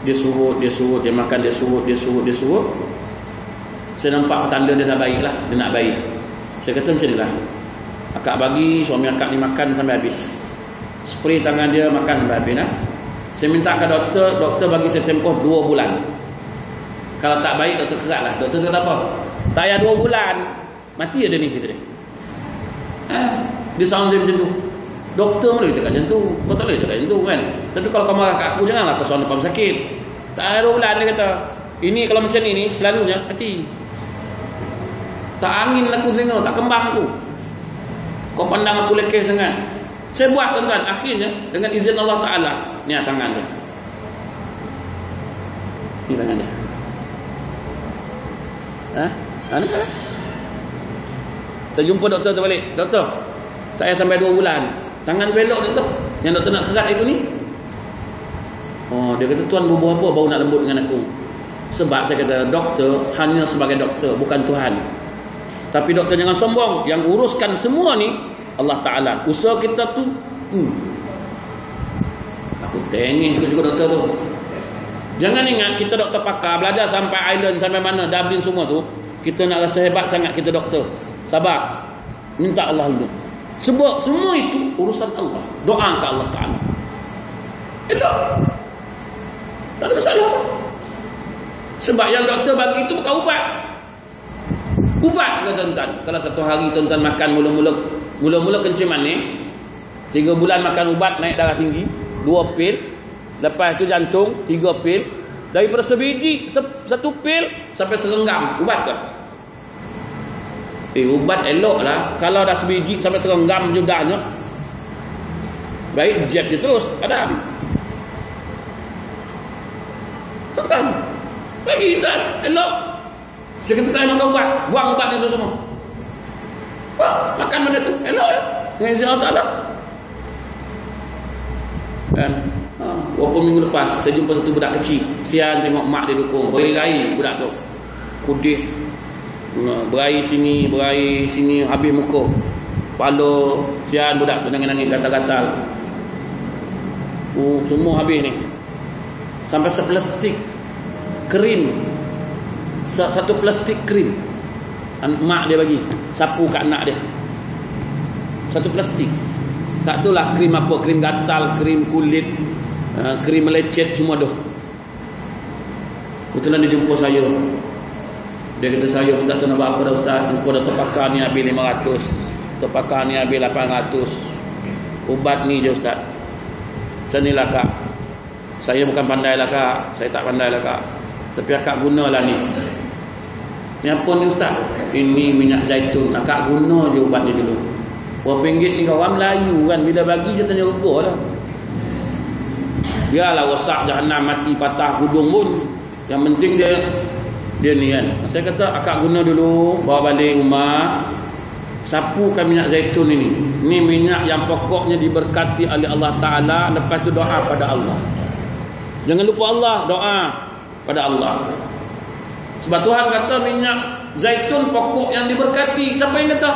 Dia surut dia surut dia makan dia surut dia surut dia surut. Saya nampak tanda dia dah baik lah dia nak baik. Saya kata macam ni lah akak bagi suami akak ni makan sampai habis. Spray tangan dia makan sampai habis nah. Saya minta ke doktor, doktor bagi saya tempoh 2 bulan. Kalau tak baik doktor kerat lah. Doktor kata apa? Tak payah 2 bulan. Mati ada ni kita ni. Eh, dia sound saya macam tu. Doktor boleh cakap macam tu. Kau tak boleh cakap macam tu kan. Tapi kalau kau marah kat aku janganlah kau sound depan sakit. Tak ada 2 bulan dia kata. Ini kalau macam ni ni selalunya mati. Tak angin aku tengok, tak kembang aku. Kau pandang aku lekeh sangat. Saya buat tuan-tuan akhirnya dengan izin Allah Taala ni tangan dia. Ni tangan dia. Ha? Ha, Saya jumpa doktor tu balik. Doktor, saya sampai 2 bulan. Tangan tu elok doktor. Yang doktor nak kerat itu ni. Oh, dia kata tuan bubuh apa baru nak lembut dengan aku. Sebab saya kata doktor hanya sebagai doktor bukan Tuhan. Tapi doktor jangan sombong. Yang uruskan semua ni Allah Ta'ala. Usaha kita tu hmm. aku tengis juga-juga doktor tu. Jangan ingat kita doktor pakar belajar sampai island sampai mana Dublin semua tu kita nak rasa hebat sangat kita doktor. Sabar. Minta Allah dulu. Sebab semua itu urusan Allah. Doa ke Allah Ta'ala. Elok. Tak ada masalah sebab yang doktor bagi itu bukan ubat ubat ke tuan-tuan? Kalau satu hari tuan-tuan makan mula-mula Mula-mula kencing manis Tiga bulan makan ubat naik darah tinggi Dua pil Lepas itu jantung Tiga pil. Daripada sebiji Satu pil Sampai serenggam Ubat ke? Eh ubat elok lah. Kalau dah sebiji Sampai serenggam judahnya Baik jet dia terus Ada Tuan Bagi kan Elok Saya kata tak makan ubat Buang ubat ni semua Wah, makan benda tu elok ya. Dengan izin Allah Taala. Kan ha, beberapa minggu lepas saya jumpa satu budak kecil. Sian tengok mak dia dukung berai budak tu. Kudih. Berai sini berai sini habis muka. Pala sian budak tu nangis-nangis gatal-gatal. Uh, semua habis ni. Sampai seplastik krim satu plastik krim. Mak dia bagi. Sapu kat anak dia. Satu plastik. Tak lah krim apa. Krim gatal krim kulit uh, krim melecet semua dah Kebetulan dia jumpa saya. Dia kata saya pun tak tahu nak buat apa dah ustaz? Jumpa dah terpakar ni habis 500 Terpakar ni habis 800 Ubat ni je ustaz. Macam ni lah kak. Saya bukan pandai lah kak. Saya tak pandai lah kak Tapi akak gunalah ni Ni apa ni ustaz? Ini minyak zaitun. Akak guna je ubat ni dulu. Berapa ringgit ni kau? Orang Melayu kan. Bila bagi je tanya reka lah. biarlah rosak jahanam mati patah hudung pun yang penting dia dia ni kan saya kata akak guna dulu bawa balik rumah sapukan minyak zaitun ini ni minyak yang pokoknya diberkati oleh Allah Ta'ala lepas tu doa pada Allah jangan lupa Allah doa pada Allah. Sebab Tuhan kata minyak zaitun pokok yang diberkati. Siapa yang kata?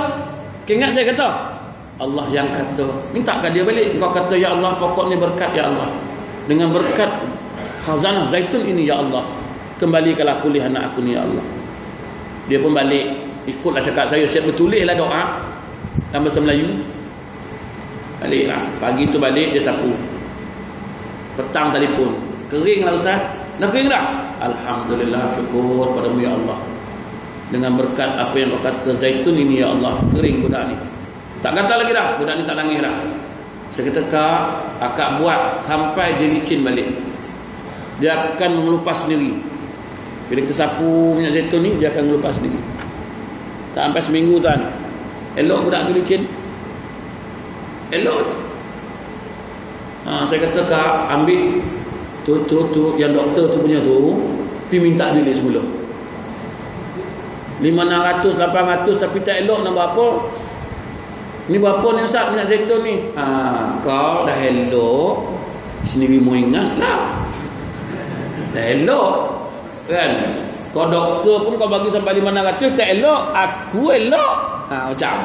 Ingat saya kata? Allah yang kata. Minta kat dia balik. Kau kata ya Allah pokok ni berkat ya Allah. Dengan berkat khazanah zaitun ini ya Allah kembalikanlah pulih anak aku ni ya Allah. Dia pun balik. Ikutlah cakap saya siap bertulislah doa. Dalam bahasa Melayu. Baliklah. Pagi tu balik dia sapu. Petang telefon. Keringlah ustaz kering dah alhamdulillah syukur padamu ya Allah dengan berkat apa yang kau kata zaitun ini ya Allah kering budak ni tak kata lagi dah budak ni tak nangis dah saya kata kak akak buat sampai dia licin balik dia akan melupas sendiri bila kita sapu minyak zaitun ni dia akan melupas sendiri. Tak sampai seminggu tuan. Elok budak tu licin. Elok. Ha, saya kata kak ambil tu tu tu yang doktor tu punya tu pi minta dia semula. 500 800 tapi tak elok nak berapa? Ni berapa ni Ustaz minyak zaitun ni? Ha, kau dah elok sendiri mau ingat lah. Dah elok kan kau doktor pun kau bagi sampai 500 tak elok aku elok ha macam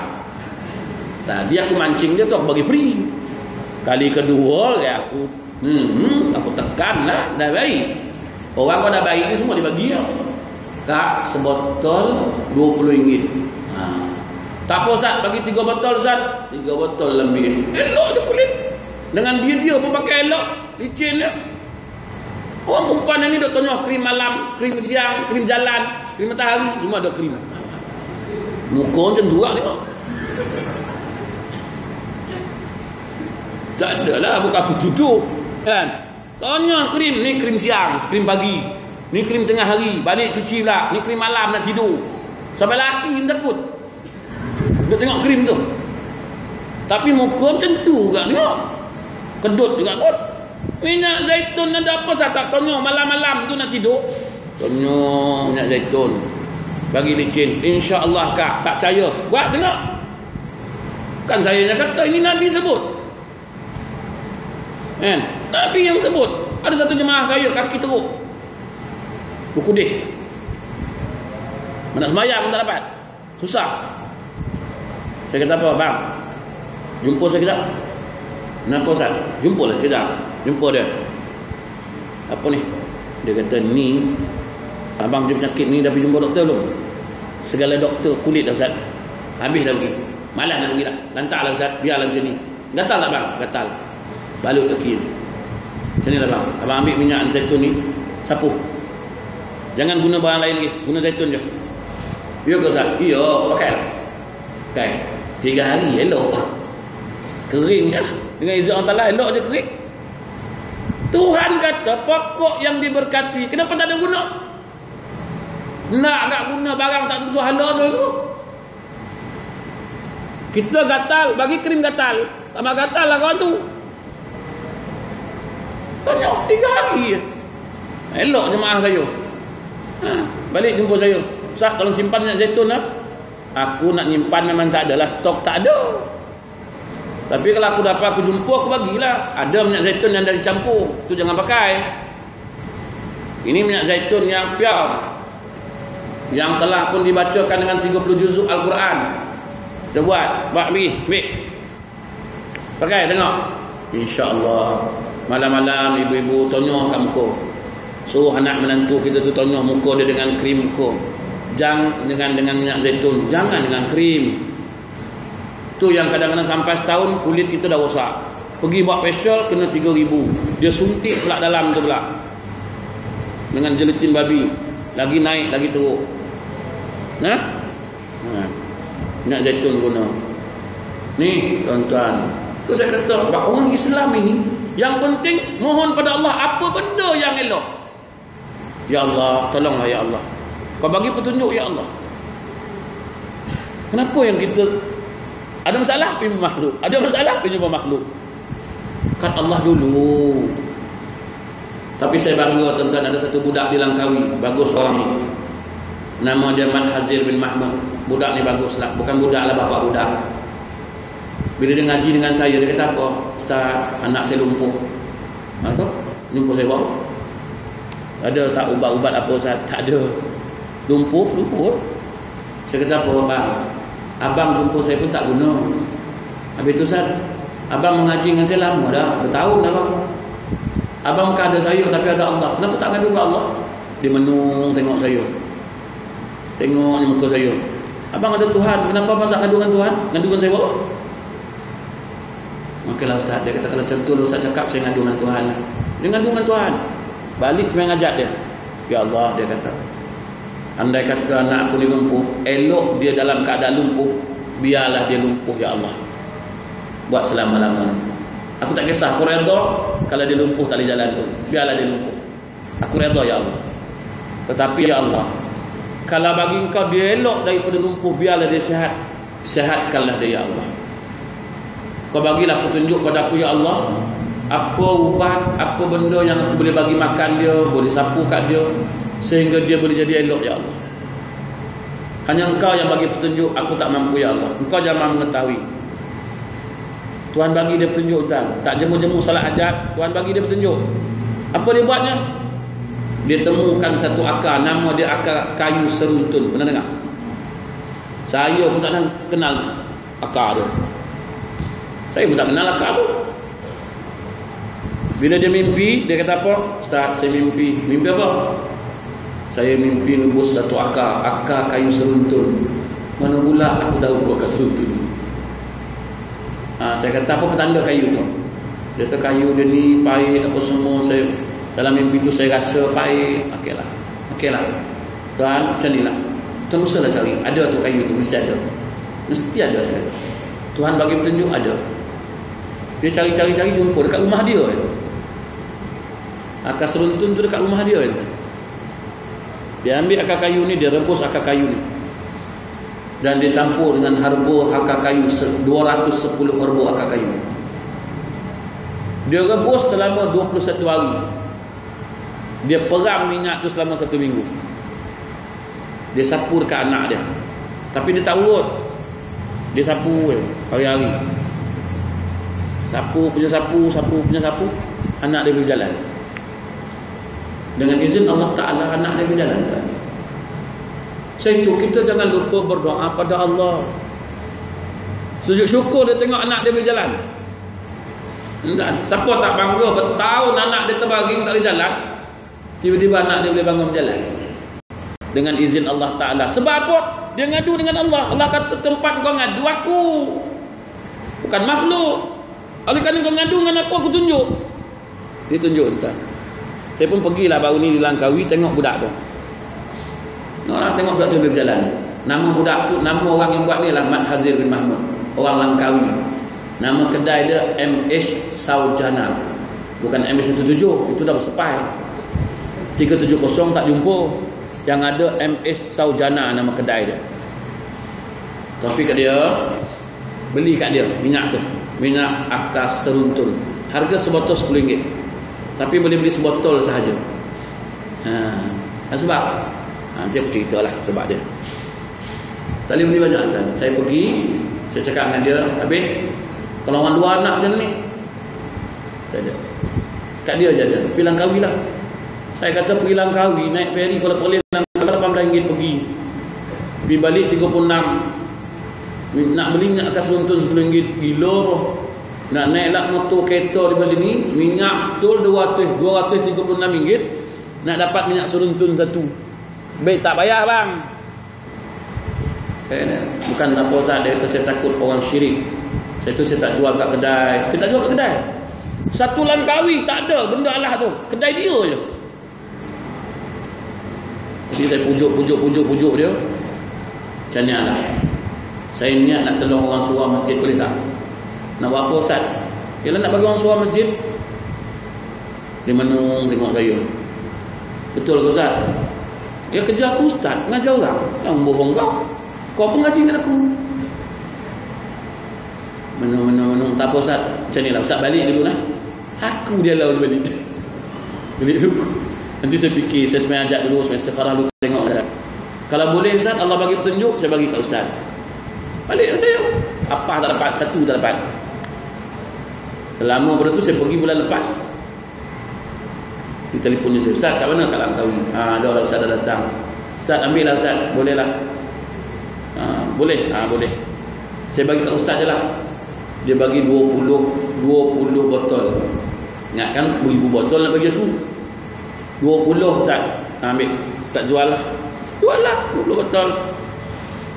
tadi aku mancing dia tu aku bagi free kali kedua ya aku hmm, aku tekan lah dah baik orang kau dah baik ni semua dibagi ya. kak sebotol 20 ringgit ha. tak apa Ustaz bagi 3 botol Ustaz 3 botol lebih elok je kulit dengan dia dia pun pakai elok licin dia Orang perempuan ni duk tanya krim malam, krim siang, krim jalan, krim matahari, semua ada krim. Muka macam dua tengok. Tak ada lah, bukan aku tutup. Kan? Tanya krim, ni krim siang, krim pagi. Ni krim tengah hari, balik cuci pula. Ni krim malam nak tidur. Sampai laki pun takut. Dia tengok krim tu. Tapi muka macam tu juga tengok. Kedut juga kot. Minyak zaitun ada apa saya tak tanya malam-malam tu nak tidur. Tanya minyak zaitun. Bagi licin. InsyaAllah kak. Tak percaya. Buat tengok. Kan saya yang kata ini Nabi sebut. Kan? Nabi yang sebut. Ada satu jemaah saya kaki teruk. Buku deh. Mana semayang tak dapat. Susah. Saya kata apa bang? Jumpa saya kejap. Kenapa Ustaz? Jumpa lah sekejap. Jumpa dia. Apa ni? Dia kata ni abang dia penyakit ni dah pergi jumpa doktor belum? Segala doktor kulit dah Ustaz. Habis dah pergi. Malas nak pergi dah. Lantak lah Ustaz. Biarlah macam ni. Gatal tak bang? Gatal. Balut kaki. Macam ni lah bang. Abang ambil minyak zaitun ni. Sapu. Jangan guna barang lain lagi. Guna zaitun je. Ya ke Ustaz? Ya. Pakai lah. Pakai. Tiga hari elok. Kering je lah. Dengan izin Allah Ta'ala elok je kering. Tuhan kata pokok yang diberkati. Kenapa tak ada guna? Nak tak guna barang tak tentu halal semua. Kita gatal, bagi krim gatal. Tambah gatal lah kawan tu. Tanya, tiga hari je. Elok jemaah saya. Ha, balik jumpa saya. Ustaz, kalau simpan minyak zaitun lah. Aku nak nyimpan memang tak ada lah. Stok tak ada. Tapi kalau aku dapat aku jumpa aku bagilah. Ada minyak zaitun yang dah dicampur. Tu jangan pakai. Ini minyak zaitun yang pure. Yang telah pun dibacakan dengan 30 juzuk Al-Quran. Kita buat. Buat pergi. Ambil. Pakai tengok. InsyaAllah. Malam-malam ibu-ibu tonyok kat muka. Suruh anak menantu kita tu tonyok muka dia dengan krim muka. Jangan dengan dengan minyak zaitun. Jangan dengan krim. Tu yang kadang-kadang sampai setahun kulit kita dah rosak. Pergi buat facial kena 3000. Dia suntik pula dalam tu pula. Dengan jelitin babi. Lagi naik lagi teruk. Nah? Ha. Nak zaitun guna. Ni tuan-tuan. Tu saya kata orang Islam ini yang penting mohon pada Allah apa benda yang elok. Ya Allah, tolonglah ya Allah. Kau bagi petunjuk ya Allah. Kenapa yang kita ada masalah pergi makhluk. Ada masalah jumpa makhluk. Kan Allah dulu. Tapi saya bangga tuan-tuan ada satu budak di Langkawi, bagus orang ni. Nama dia Mat Hazir bin Mahmud. Budak ni bagus lah, bukan budak lah bapak budak. Bila dia ngaji dengan saya, dia kata apa? Ustaz, anak saya lumpuh. Ha tu? Lumpuh saya buat Ada tak ubat-ubat apa Ustaz? Tak ada. Lumpuh, lumpuh. Saya kata apa abang? Abang jumpa saya pun tak guna. Habis tu Ustaz, abang mengaji dengan saya lama dah. Bertahun dah bang. Abang bukan ada saya tapi ada Allah. Kenapa tak dengan Allah? Dia menung tengok saya. Tengok ni muka saya. Abang ada Tuhan. Kenapa abang tak ngadu dengan Tuhan? Ngadu dengan saya apa? Makalah Ustaz. Dia kata kalau contoh Ustaz cakap saya ngadu dengan Tuhan. Dia ngadu dengan Tuhan. Balik sebenarnya ngajak dia. Ya Allah dia kata. Andai kata anak aku ni lumpuh. Elok dia dalam keadaan lumpuh. Biarlah dia lumpuh ya Allah. Buat selama-lamanya. Aku tak kisah Aku redha Kalau dia lumpuh tak boleh jalan tu Biarlah dia lumpuh Aku redha ya Allah Tetapi ya Allah Kalau bagi engkau dia elok daripada lumpuh Biarlah dia sihat Sihatkanlah dia ya Allah Kau bagilah petunjuk pada aku ya Allah Apa ubat Apa benda yang aku boleh bagi makan dia Boleh sapu kat dia Sehingga dia boleh jadi elok ya Allah Hanya engkau yang bagi petunjuk Aku tak mampu ya Allah Engkau jangan mengetahui Tuhan bagi dia petunjuk tuan. Tak jemu-jemu solat hajat, Tuhan bagi dia petunjuk. Apa dia buatnya? Dia temukan satu akar, nama dia akar kayu seruntun. Pernah dengar? Saya pun tak kenal akar tu. Saya pun tak kenal akar tu. Bila dia mimpi, dia kata apa? Ustaz, saya mimpi. Mimpi apa? Saya mimpi ngebus satu akar, akar kayu seruntun. Mana pula aku tahu akar seruntun ha, saya kata apa petanda kayu tu? Dia kata kayu dia ni pahit apa semua. Saya dalam mimpi tu saya rasa pahit. Okey lah. Okey lah. Tuan macam ni lah. Tuan usah lah cari. Ada tu kayu tu mesti ada. Mesti ada saya kata. Tuhan bagi petunjuk ada dia cari-cari-cari jumpa dekat rumah dia je akar seruntun tu dekat rumah dia je dia ambil akar kayu ni dia rebus akar kayu ni. Dan dicampur dengan harbo akar kayu 210 harbo akar kayu. Dia rebus selama 21 hari. Dia peram minyak tu selama satu minggu. Dia sapu dekat anak dia. Tapi dia tak urut. Dia sapu hari-hari sapu punya sapu sapu punya sapu anak dia berjalan dengan izin Allah Ta'ala anak dia berjalan? Saya itu kita jangan lupa berdoa pada Allah. Sujud syukur dia tengok anak dia berjalan. Siapa tak bangga bertahun anak dia terbaring tak boleh jalan. Tiba-tiba anak dia boleh bangun berjalan. Dengan izin Allah Ta'ala. Sebab apa? Dia ngadu dengan Allah. Allah kata tempat kau ngadu aku. Bukan makhluk. Oleh kerana kau ngadu dengan aku, aku tunjuk. Dia tunjuk kita. Saya pun pergilah baru ni di Langkawi tengok budak tu. Orang tengok budak tu dia berjalan. Nama budak tu, nama orang yang buat ni lah Mat Hazir bin Mahmud. Orang Langkawi. Nama kedai dia MH Saujana. Bukan MH17, itu dah bersepai. 370 tak jumpa. Yang ada MH Saujana nama kedai dia. Tapi kat dia, beli kat dia minyak tu. Minyak akas seruntun. Harga sebotol RM10. Tapi boleh beli sebotol sahaja. Ha. Sebab ha, Nanti aku cerita lah sebab dia Tak boleh beli banyak kan? Saya pergi Saya cakap dengan dia Habis Kalau orang luar nak macam ni Tak ada Kat dia je ada Pergi Langkawi lah Saya kata pergi Langkawi Naik ferry kalau boleh Langkawi RM18 pergi Pergi balik 36 Nak beli minyak akan seruntun RM10 Gila Nak naik lah motor kereta di sini Minyak 200 236 nak dapat minyak seruntun satu Baik tak bayar bang. Eh, bukan apa Ustaz dia kata saya takut orang syirik. Saya tu saya tak jual kat kedai. Dia tak jual kat kedai. Satu langkawi tak ada benda Allah tu. Kedai dia je. Jadi saya pujuk pujuk pujuk pujuk dia. Macam ni lah. Saya niat nak tolong orang suara masjid boleh tak? Nak buat apa Ustaz? Yalah nak bagi orang suara masjid. Dia menung tengok saya. Betul ke Ustaz? Ya kerja aku ustaz, ngajar orang. Yang bohong kau. Kau pun ngaji dengan aku. Mana mana mana tak apa ustaz. Macam nilah ustaz balik dulu lah. Aku dia lawan balik. Beli dulu. Nanti saya fikir, saya sebenarnya ajak dulu semester sekarang dulu tengok Ustaz. Kalau boleh Ustaz, Allah bagi petunjuk, saya bagi kat Ustaz. Balik saya. Apa tak dapat, satu tak dapat. Lama pada tu saya pergi bulan lepas. Di telefonnya saya, Ustaz kat mana kat Langkawi? Ha, ada orang Ustaz dah datang. Ustaz ambil lah Ustaz, boleh lah. Ha, boleh? Ha, boleh. Saya bagi kat Ustaz je lah. Dia bagi 20 20 botol. Ingat kan, 1000 botol nak bagi aku. 20 Ustaz. Ha, ambil. Ustaz jual lah. Jual lah 20 botol.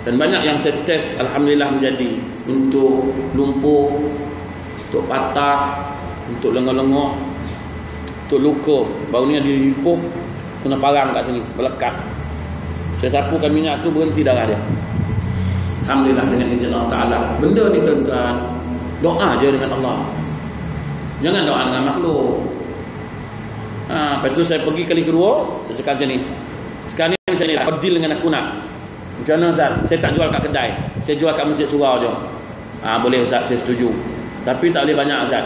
Dan banyak yang saya test Alhamdulillah menjadi Untuk lumpuh Untuk patah Untuk lengah-lengah Untuk luka. Baru ni ada lumpuh Kena parang kat sini Melekat. Saya sapukan minyak tu berhenti darah dia. Alhamdulillah dengan izin Allah Ta'ala. Benda ni tuan-tuan Doa je dengan Allah. Jangan doa dengan makhluk. Ha, Lepas tu saya pergi kali kedua Saya cakap macam ni. Sekarang ni macam ni lah. Deal dengan aku nak macam mana Ustaz? Saya tak jual kat kedai. Saya jual kat masjid surau je. Ha, boleh Ustaz, saya setuju. Tapi tak boleh banyak Ustaz.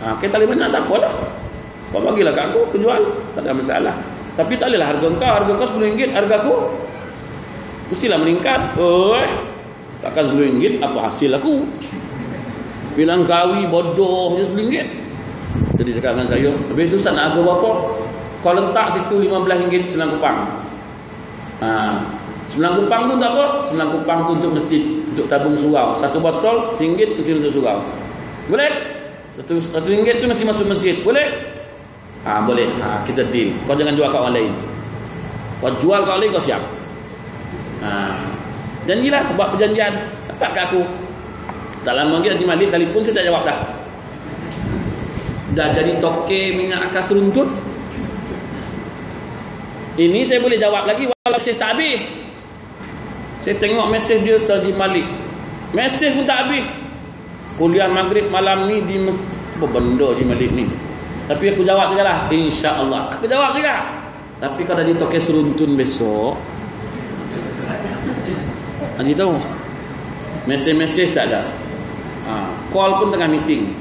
Ha, okay, tak boleh banyak, tak apalah. Kau bagilah kat aku, aku jual. Tak ada masalah. Tapi tak bolehlah harga kau. Harga kau RM10, harga aku. Mestilah meningkat. Oh, takkan RM10, apa hasil aku? Bilang kawi bodoh je RM10. Jadi cakap dengan saya, habis tu Ustaz nak harga berapa? Kau letak situ RM15 senang kupang. Ha, Sembilan kupang tu tak apa? Sembilan kupang tu untuk masjid, untuk tabung surau. Satu botol, singgit mesti masuk surau. Boleh? Satu satu ringgit tu mesti masuk masjid. Boleh? Ha, boleh. Ha, kita deal. Kau jangan jual kat orang lain. Kau jual kat orang lain, kau siap. Ha. Janjilah, buat perjanjian. Dapat kat aku. Tak lama lagi nanti malik telefon saya tak jawab dah. Dah jadi toke minyak akas runtut. Ini saya boleh jawab lagi walau saya tak habis. Saya tengok mesej dia tadi Malik. Mesej pun tak habis. Kuliah maghrib malam ni di apa benda Haji Malik ni. Tapi aku jawab je lah. InsyaAllah. Aku jawab juga. Tapi kalau dia toke seruntun besok. Haji tahu. Mesej-mesej tak ada. Ha, call pun tengah meeting.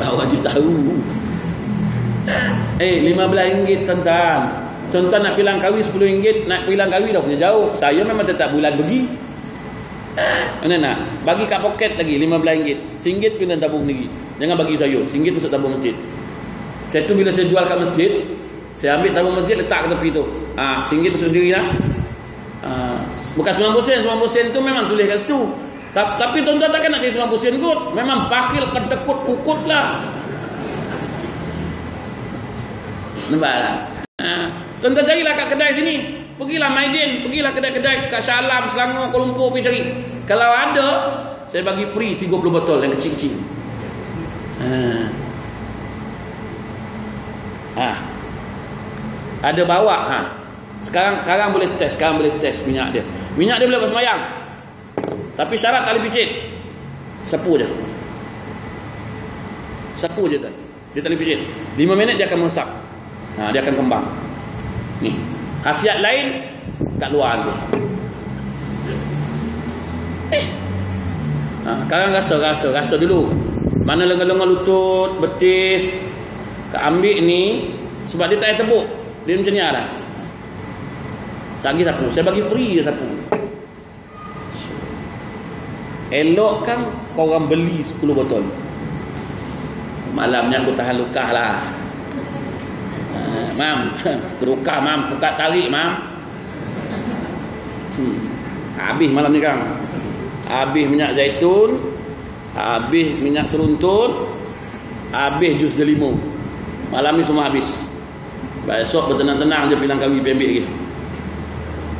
Bawa Haji tahu. Eh, RM15 tuan-tuan. Tuan-tuan nak pilang kawi RM10 Nak pilang kawi dah punya jauh. Saya memang tetap bulan pergi. Mana nak? Bagi kat poket lagi RM15 RM1 pun dah tabung lagi. Jangan bagi saya RM1 masuk tabung masjid. Saya tu bila saya jual kat masjid Saya ambil tabung masjid letak ke tepi tu. Ah, RM1 masuk sendiri lah. Ah, Bukan RM90 sen RM90 sen tu memang tulis kat situ. Tapi tuan-tuan takkan nak cari RM90 sen kot. Memang pakil kedekut kukut lah. Nampak tak? Tuan-tuan carilah kat kedai sini. Pergilah Maidin, pergilah kedai-kedai kat Shah Alam, Selangor, Kuala Lumpur pergi cari. Kalau ada, saya bagi free 30 botol yang kecil-kecil. Ha. Ha. Ada bawa ha. Sekarang sekarang boleh test, sekarang boleh test minyak dia. Minyak dia boleh buat semayang. Tapi syarat tali picit. Sapu je. Sapu je tu. Dia tali picit. 5 minit dia akan mesak. Ha, dia akan kembang. Ni. Khasiat lain kat luar tu. Eh. Ha, sekarang rasa rasa rasa dulu. Mana lengan-lengan lutut, betis. Kak ambil ni sebab dia tak ada tepuk. Dia macam ni lah. Sagi sapu. Saya bagi free je sapu. Elok kan kau orang beli 10 botol. Malamnya aku tahan lukah lah. Mam, terukah mam, buka tarik mam. Hmm. Habis malam ni kan. Habis minyak zaitun, habis minyak seruntun, habis jus delimo. Malam ni semua habis. Besok bertenang-tenang je pilang kawi pembek lagi.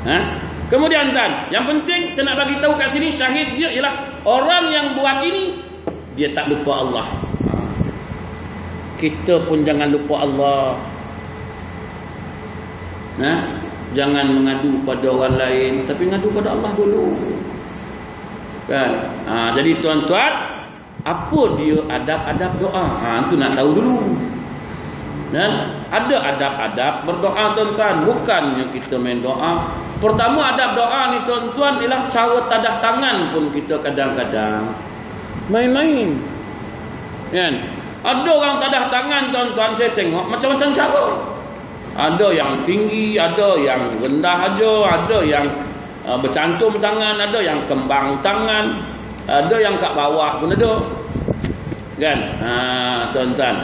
Ha? Kemudian tan, yang penting saya nak bagi tahu kat sini syahid dia ialah orang yang buat ini dia tak lupa Allah. Kita pun jangan lupa Allah. Nah, jangan mengadu pada orang lain tapi mengadu pada Allah dulu. Kan? Ha, jadi tuan-tuan, apa dia adab-adab doa? Ha, itu nak tahu dulu. Dan ada adab-adab berdoa tuan-tuan, bukannya kita main doa. Pertama adab doa ni tuan-tuan ialah cara tadah tangan pun kita kadang-kadang main-main. Kan? Ada orang tadah tangan tuan-tuan saya tengok macam-macam cara. Ada yang tinggi, ada yang rendah aja, ada yang uh, bercantum tangan, ada yang kembang tangan, ada yang kat bawah pun ada. Kan? Ha, tuan-tuan.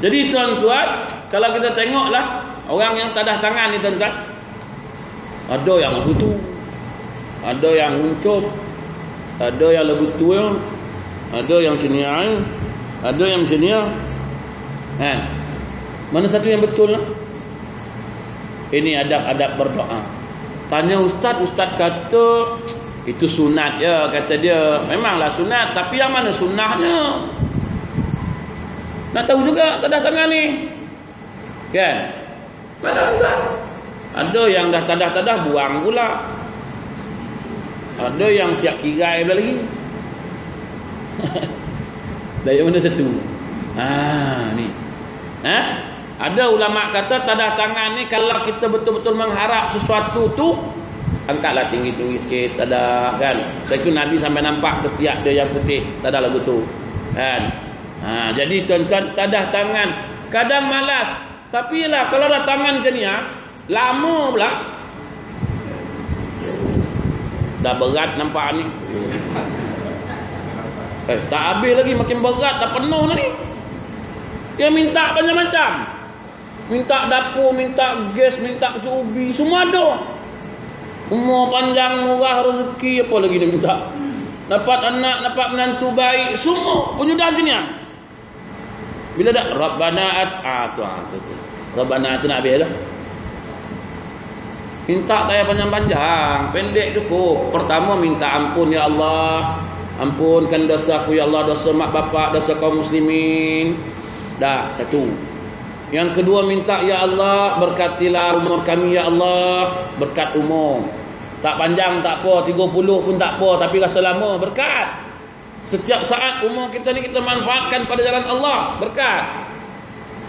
Jadi tuan-tuan, kalau kita tengoklah orang yang tadah tangan ni tuan-tuan. Ada yang tu. Ada yang uncup. Ada yang lagu tu ya. Ada yang ceniai. Ada yang lah. Kan? Mana satu yang betul lah? Ini adab-adab berdoa. Tanya ustaz, ustaz kata itu sunat ya kata dia. Memanglah sunat, tapi yang mana sunnahnya? Nak tahu juga tadah tangan ni. Kan? Mana ustaz? Ada yang dah tadah-tadah buang pula. Ada yang siap kirai pula lagi. Dari mana satu? Ha ni. Ha? Ada ulama kata tanda tangan ni kalau kita betul-betul mengharap sesuatu tu angkatlah tinggi-tinggi sikit ada kan. Saya tu Nabi sampai nampak ketiak dia yang putih, tak ada lagu tu. Kan? Ha, jadi tuan-tuan tadah tangan kadang malas tapi lah kalau ada tangan macam ni ha, lama pula dah berat nampak ni Eh, tak habis lagi makin berat dah penuh ni. Dia minta banyak macam. Minta dapur, minta gas, minta ubi, semua ada. Umur panjang, murah, rezeki, apa lagi dia minta. Dapat anak, dapat menantu baik, semua penyudahan sini. Bila dah Rabbana at ah ah. Rabbana tu nak habis dah. Minta tak panjang-panjang, pendek cukup. Pertama minta ampun ya Allah. Ampunkan dosa aku ya Allah, dosa mak bapak, dosa kaum muslimin. Dah, satu. Yang kedua minta ya Allah, berkatilah umur kami ya Allah, berkat umur. Tak panjang tak apa, 30 pun tak apa, tapi rasa lama berkat. Setiap saat umur kita ni kita manfaatkan pada jalan Allah, berkat.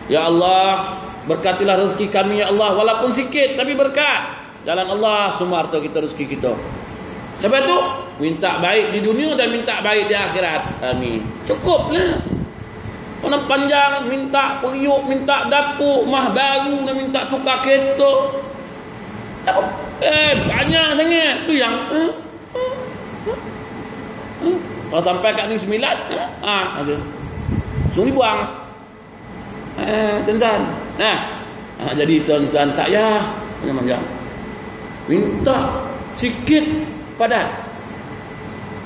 Ya Allah, berkatilah rezeki kami ya Allah, walaupun sikit tapi berkat. Jalan Allah semua harta kita rezeki kita. Lepas tu minta baik di dunia dan minta baik di akhirat. Amin. Cukuplah. Orang panjang minta periuk, minta dapur, mah baru dan minta tukar kereta. Eh, banyak sangat. Tu yang hmm? Hmm? Hmm? Kalau sampai kat ni sembilan, ah, ada. Suruh buang. Eh, tuan-tuan. Nah, ah, jadi tuan-tuan tak ya. Panjang-panjang. Minta sikit padat.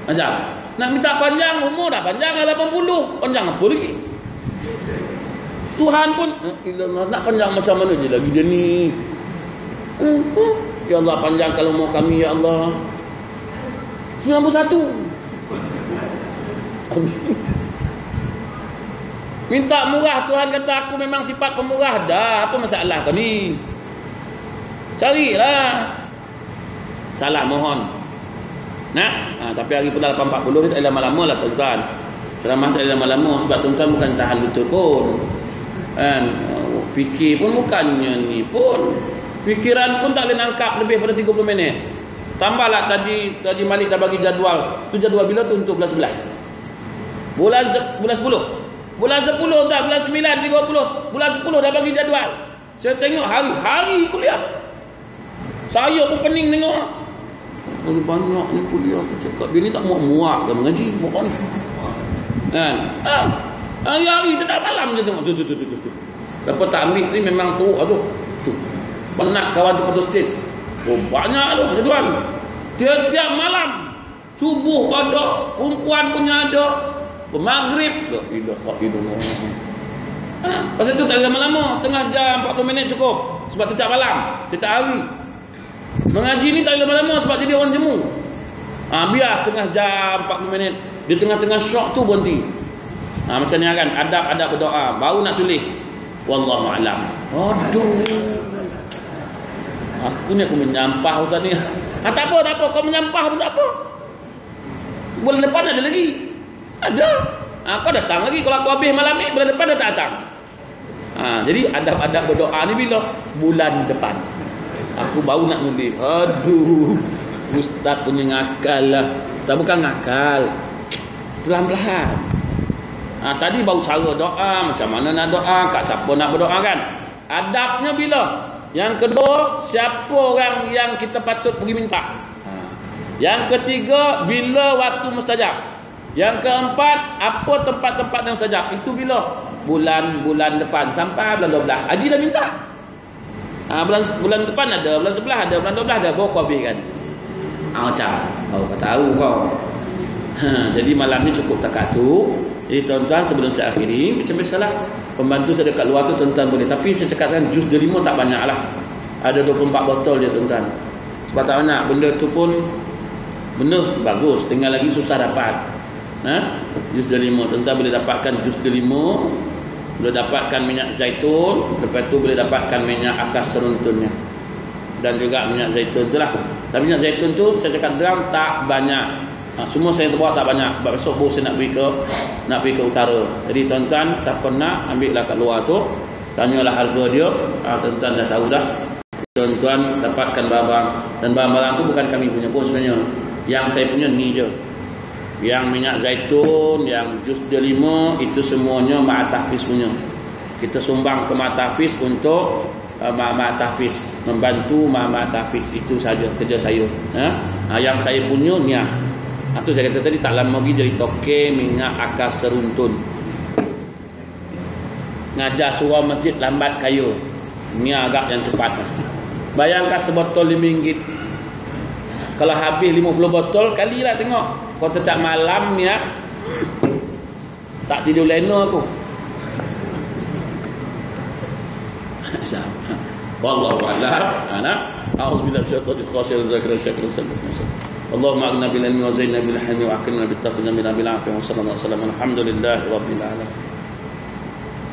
Macam nak minta panjang umur dah panjang 80. Panjang apa lagi? Tuhan pun eh, nak panjang macam mana je lagi dia ni. Hmm, hmm. Ya Allah panjangkan umur kami ya Allah. 91. Minta murah Tuhan kata aku memang sifat pemurah dah. Apa masalah kau ni? Carilah. Salah mohon. Nah, ha, tapi hari pun dah 8.40 ni tak ada lama-lama lah tuan-tuan. Ceramah tak lama-lama sebab tuan-tuan bukan tahan betul pun. Kan? Fikir pun bukannya ni pun. Fikiran pun tak boleh angkat lebih pada 30 minit. Tambahlah tadi tadi Malik dah bagi jadual. Tu jadual bila tu untuk bulan 11. Bulan bulan 10. Bulan 10 tak bulan 9 30. Bulan 10 dah bagi jadual. Saya tengok hari-hari kuliah. Saya pun pening tengok. Banyak ni kuliah aku cakap dia ni tak muak-muak ke mengaji mohon. Kan? Ah. Hari-hari tak malam je tengok tu tu tu tu tu. Siapa tak ambil ni memang tu tu. Tu. Penat kawan tu putus state. Oh banyak tu tuan. Tiap-tiap malam subuh ada, perempuan punya ada, maghrib la ilaha illallah. Ha, pasal tu tak lama-lama, setengah jam, 40 minit cukup. Sebab tiap malam, tiap hari. Mengaji ni tak lama-lama sebab jadi orang jemu. Ha, biar setengah jam, 40 minit. Di tengah-tengah syok tu berhenti. Ha, macam ni kan, adab-adab berdoa. Baru nak tulis. Wallahu alam. Aduh. Aku ni aku menyampah Ustaz ni. Ha, tak apa, tak apa. Kau menyampah pun tak apa. Bulan depan ada lagi. Ada. Ha, kau datang lagi. Kalau aku habis malam ni, bulan depan dah tak datang. Ha, jadi adab-adab berdoa ni bila? Bulan depan. Aku baru nak nulis. Aduh. Ustaz punya ngakal lah. Tak bukan ngakal. Pelan-pelan. Ha, tadi baru cara doa, macam mana nak doa, kat siapa nak berdoa kan. Adabnya bila? Yang kedua, siapa orang yang kita patut pergi minta. Ha. Yang ketiga, bila waktu mustajab. Yang keempat, apa tempat-tempat yang mustajab. Itu bila? Bulan-bulan depan sampai bulan 12. Haji dah minta. Ha, bulan bulan depan ada, bulan sebelah ada, bulan 12 ada, bawa kau kan. Ha, macam, oh, tahu kau. Ha, jadi malam ni cukup takat tu. Jadi tuan-tuan sebelum saya akhiri, macam biasalah. Pembantu saya dekat luar tu tuan-tuan boleh. Tapi saya cakapkan jus delima tak banyak lah. Ada 24 botol je tuan-tuan. Sebab tak banyak. Benda tu pun benda bagus. Tinggal lagi susah dapat. Ha? Jus delima. Tuan-tuan boleh dapatkan jus delima. Boleh dapatkan minyak zaitun. Lepas tu boleh dapatkan minyak akas seruntunnya. Dan juga minyak zaitun tu lah. Tapi minyak zaitun tu saya cakap terang tak banyak Ha, semua saya terbawa tak banyak. Sebab besok bos saya nak pergi ke nak pergi ke utara. Jadi tuan-tuan siapa nak ambil lah kat luar tu. Tanyalah harga dia. Ha, tuan-tuan dah tahu dah. Tuan-tuan dapatkan barang. Dan barang-barang tu bukan kami punya pun sebenarnya. Yang saya punya ni je. Yang minyak zaitun, yang jus delima, itu semuanya Ma'atafis punya. Kita sumbang ke Ma'atafis untuk uh, Ma'atafis. Membantu Ma'atafis. Itu saja kerja saya. Ha? Ha, yang saya punya ni itu saya kata tadi tak lama lagi jadi toke minyak akas seruntun. Ngajar surah masjid lambat kayu. Ni agak yang cepat. Bayangkan sebotol RM5. Kalau habis 50 botol kalilah tengok. Kau tetap malam ni ya. Tak tidur lena aku. Wallahu a'lam. Ana a'udzubillahi minasyaitonir rajim. Zakira syakira sallallahu اللهم اغننا بالعلم وزينا بالحلم وأكرمنا بالتقوى بالعافية وصلى الله وسلم الحمد لله رب العالمين.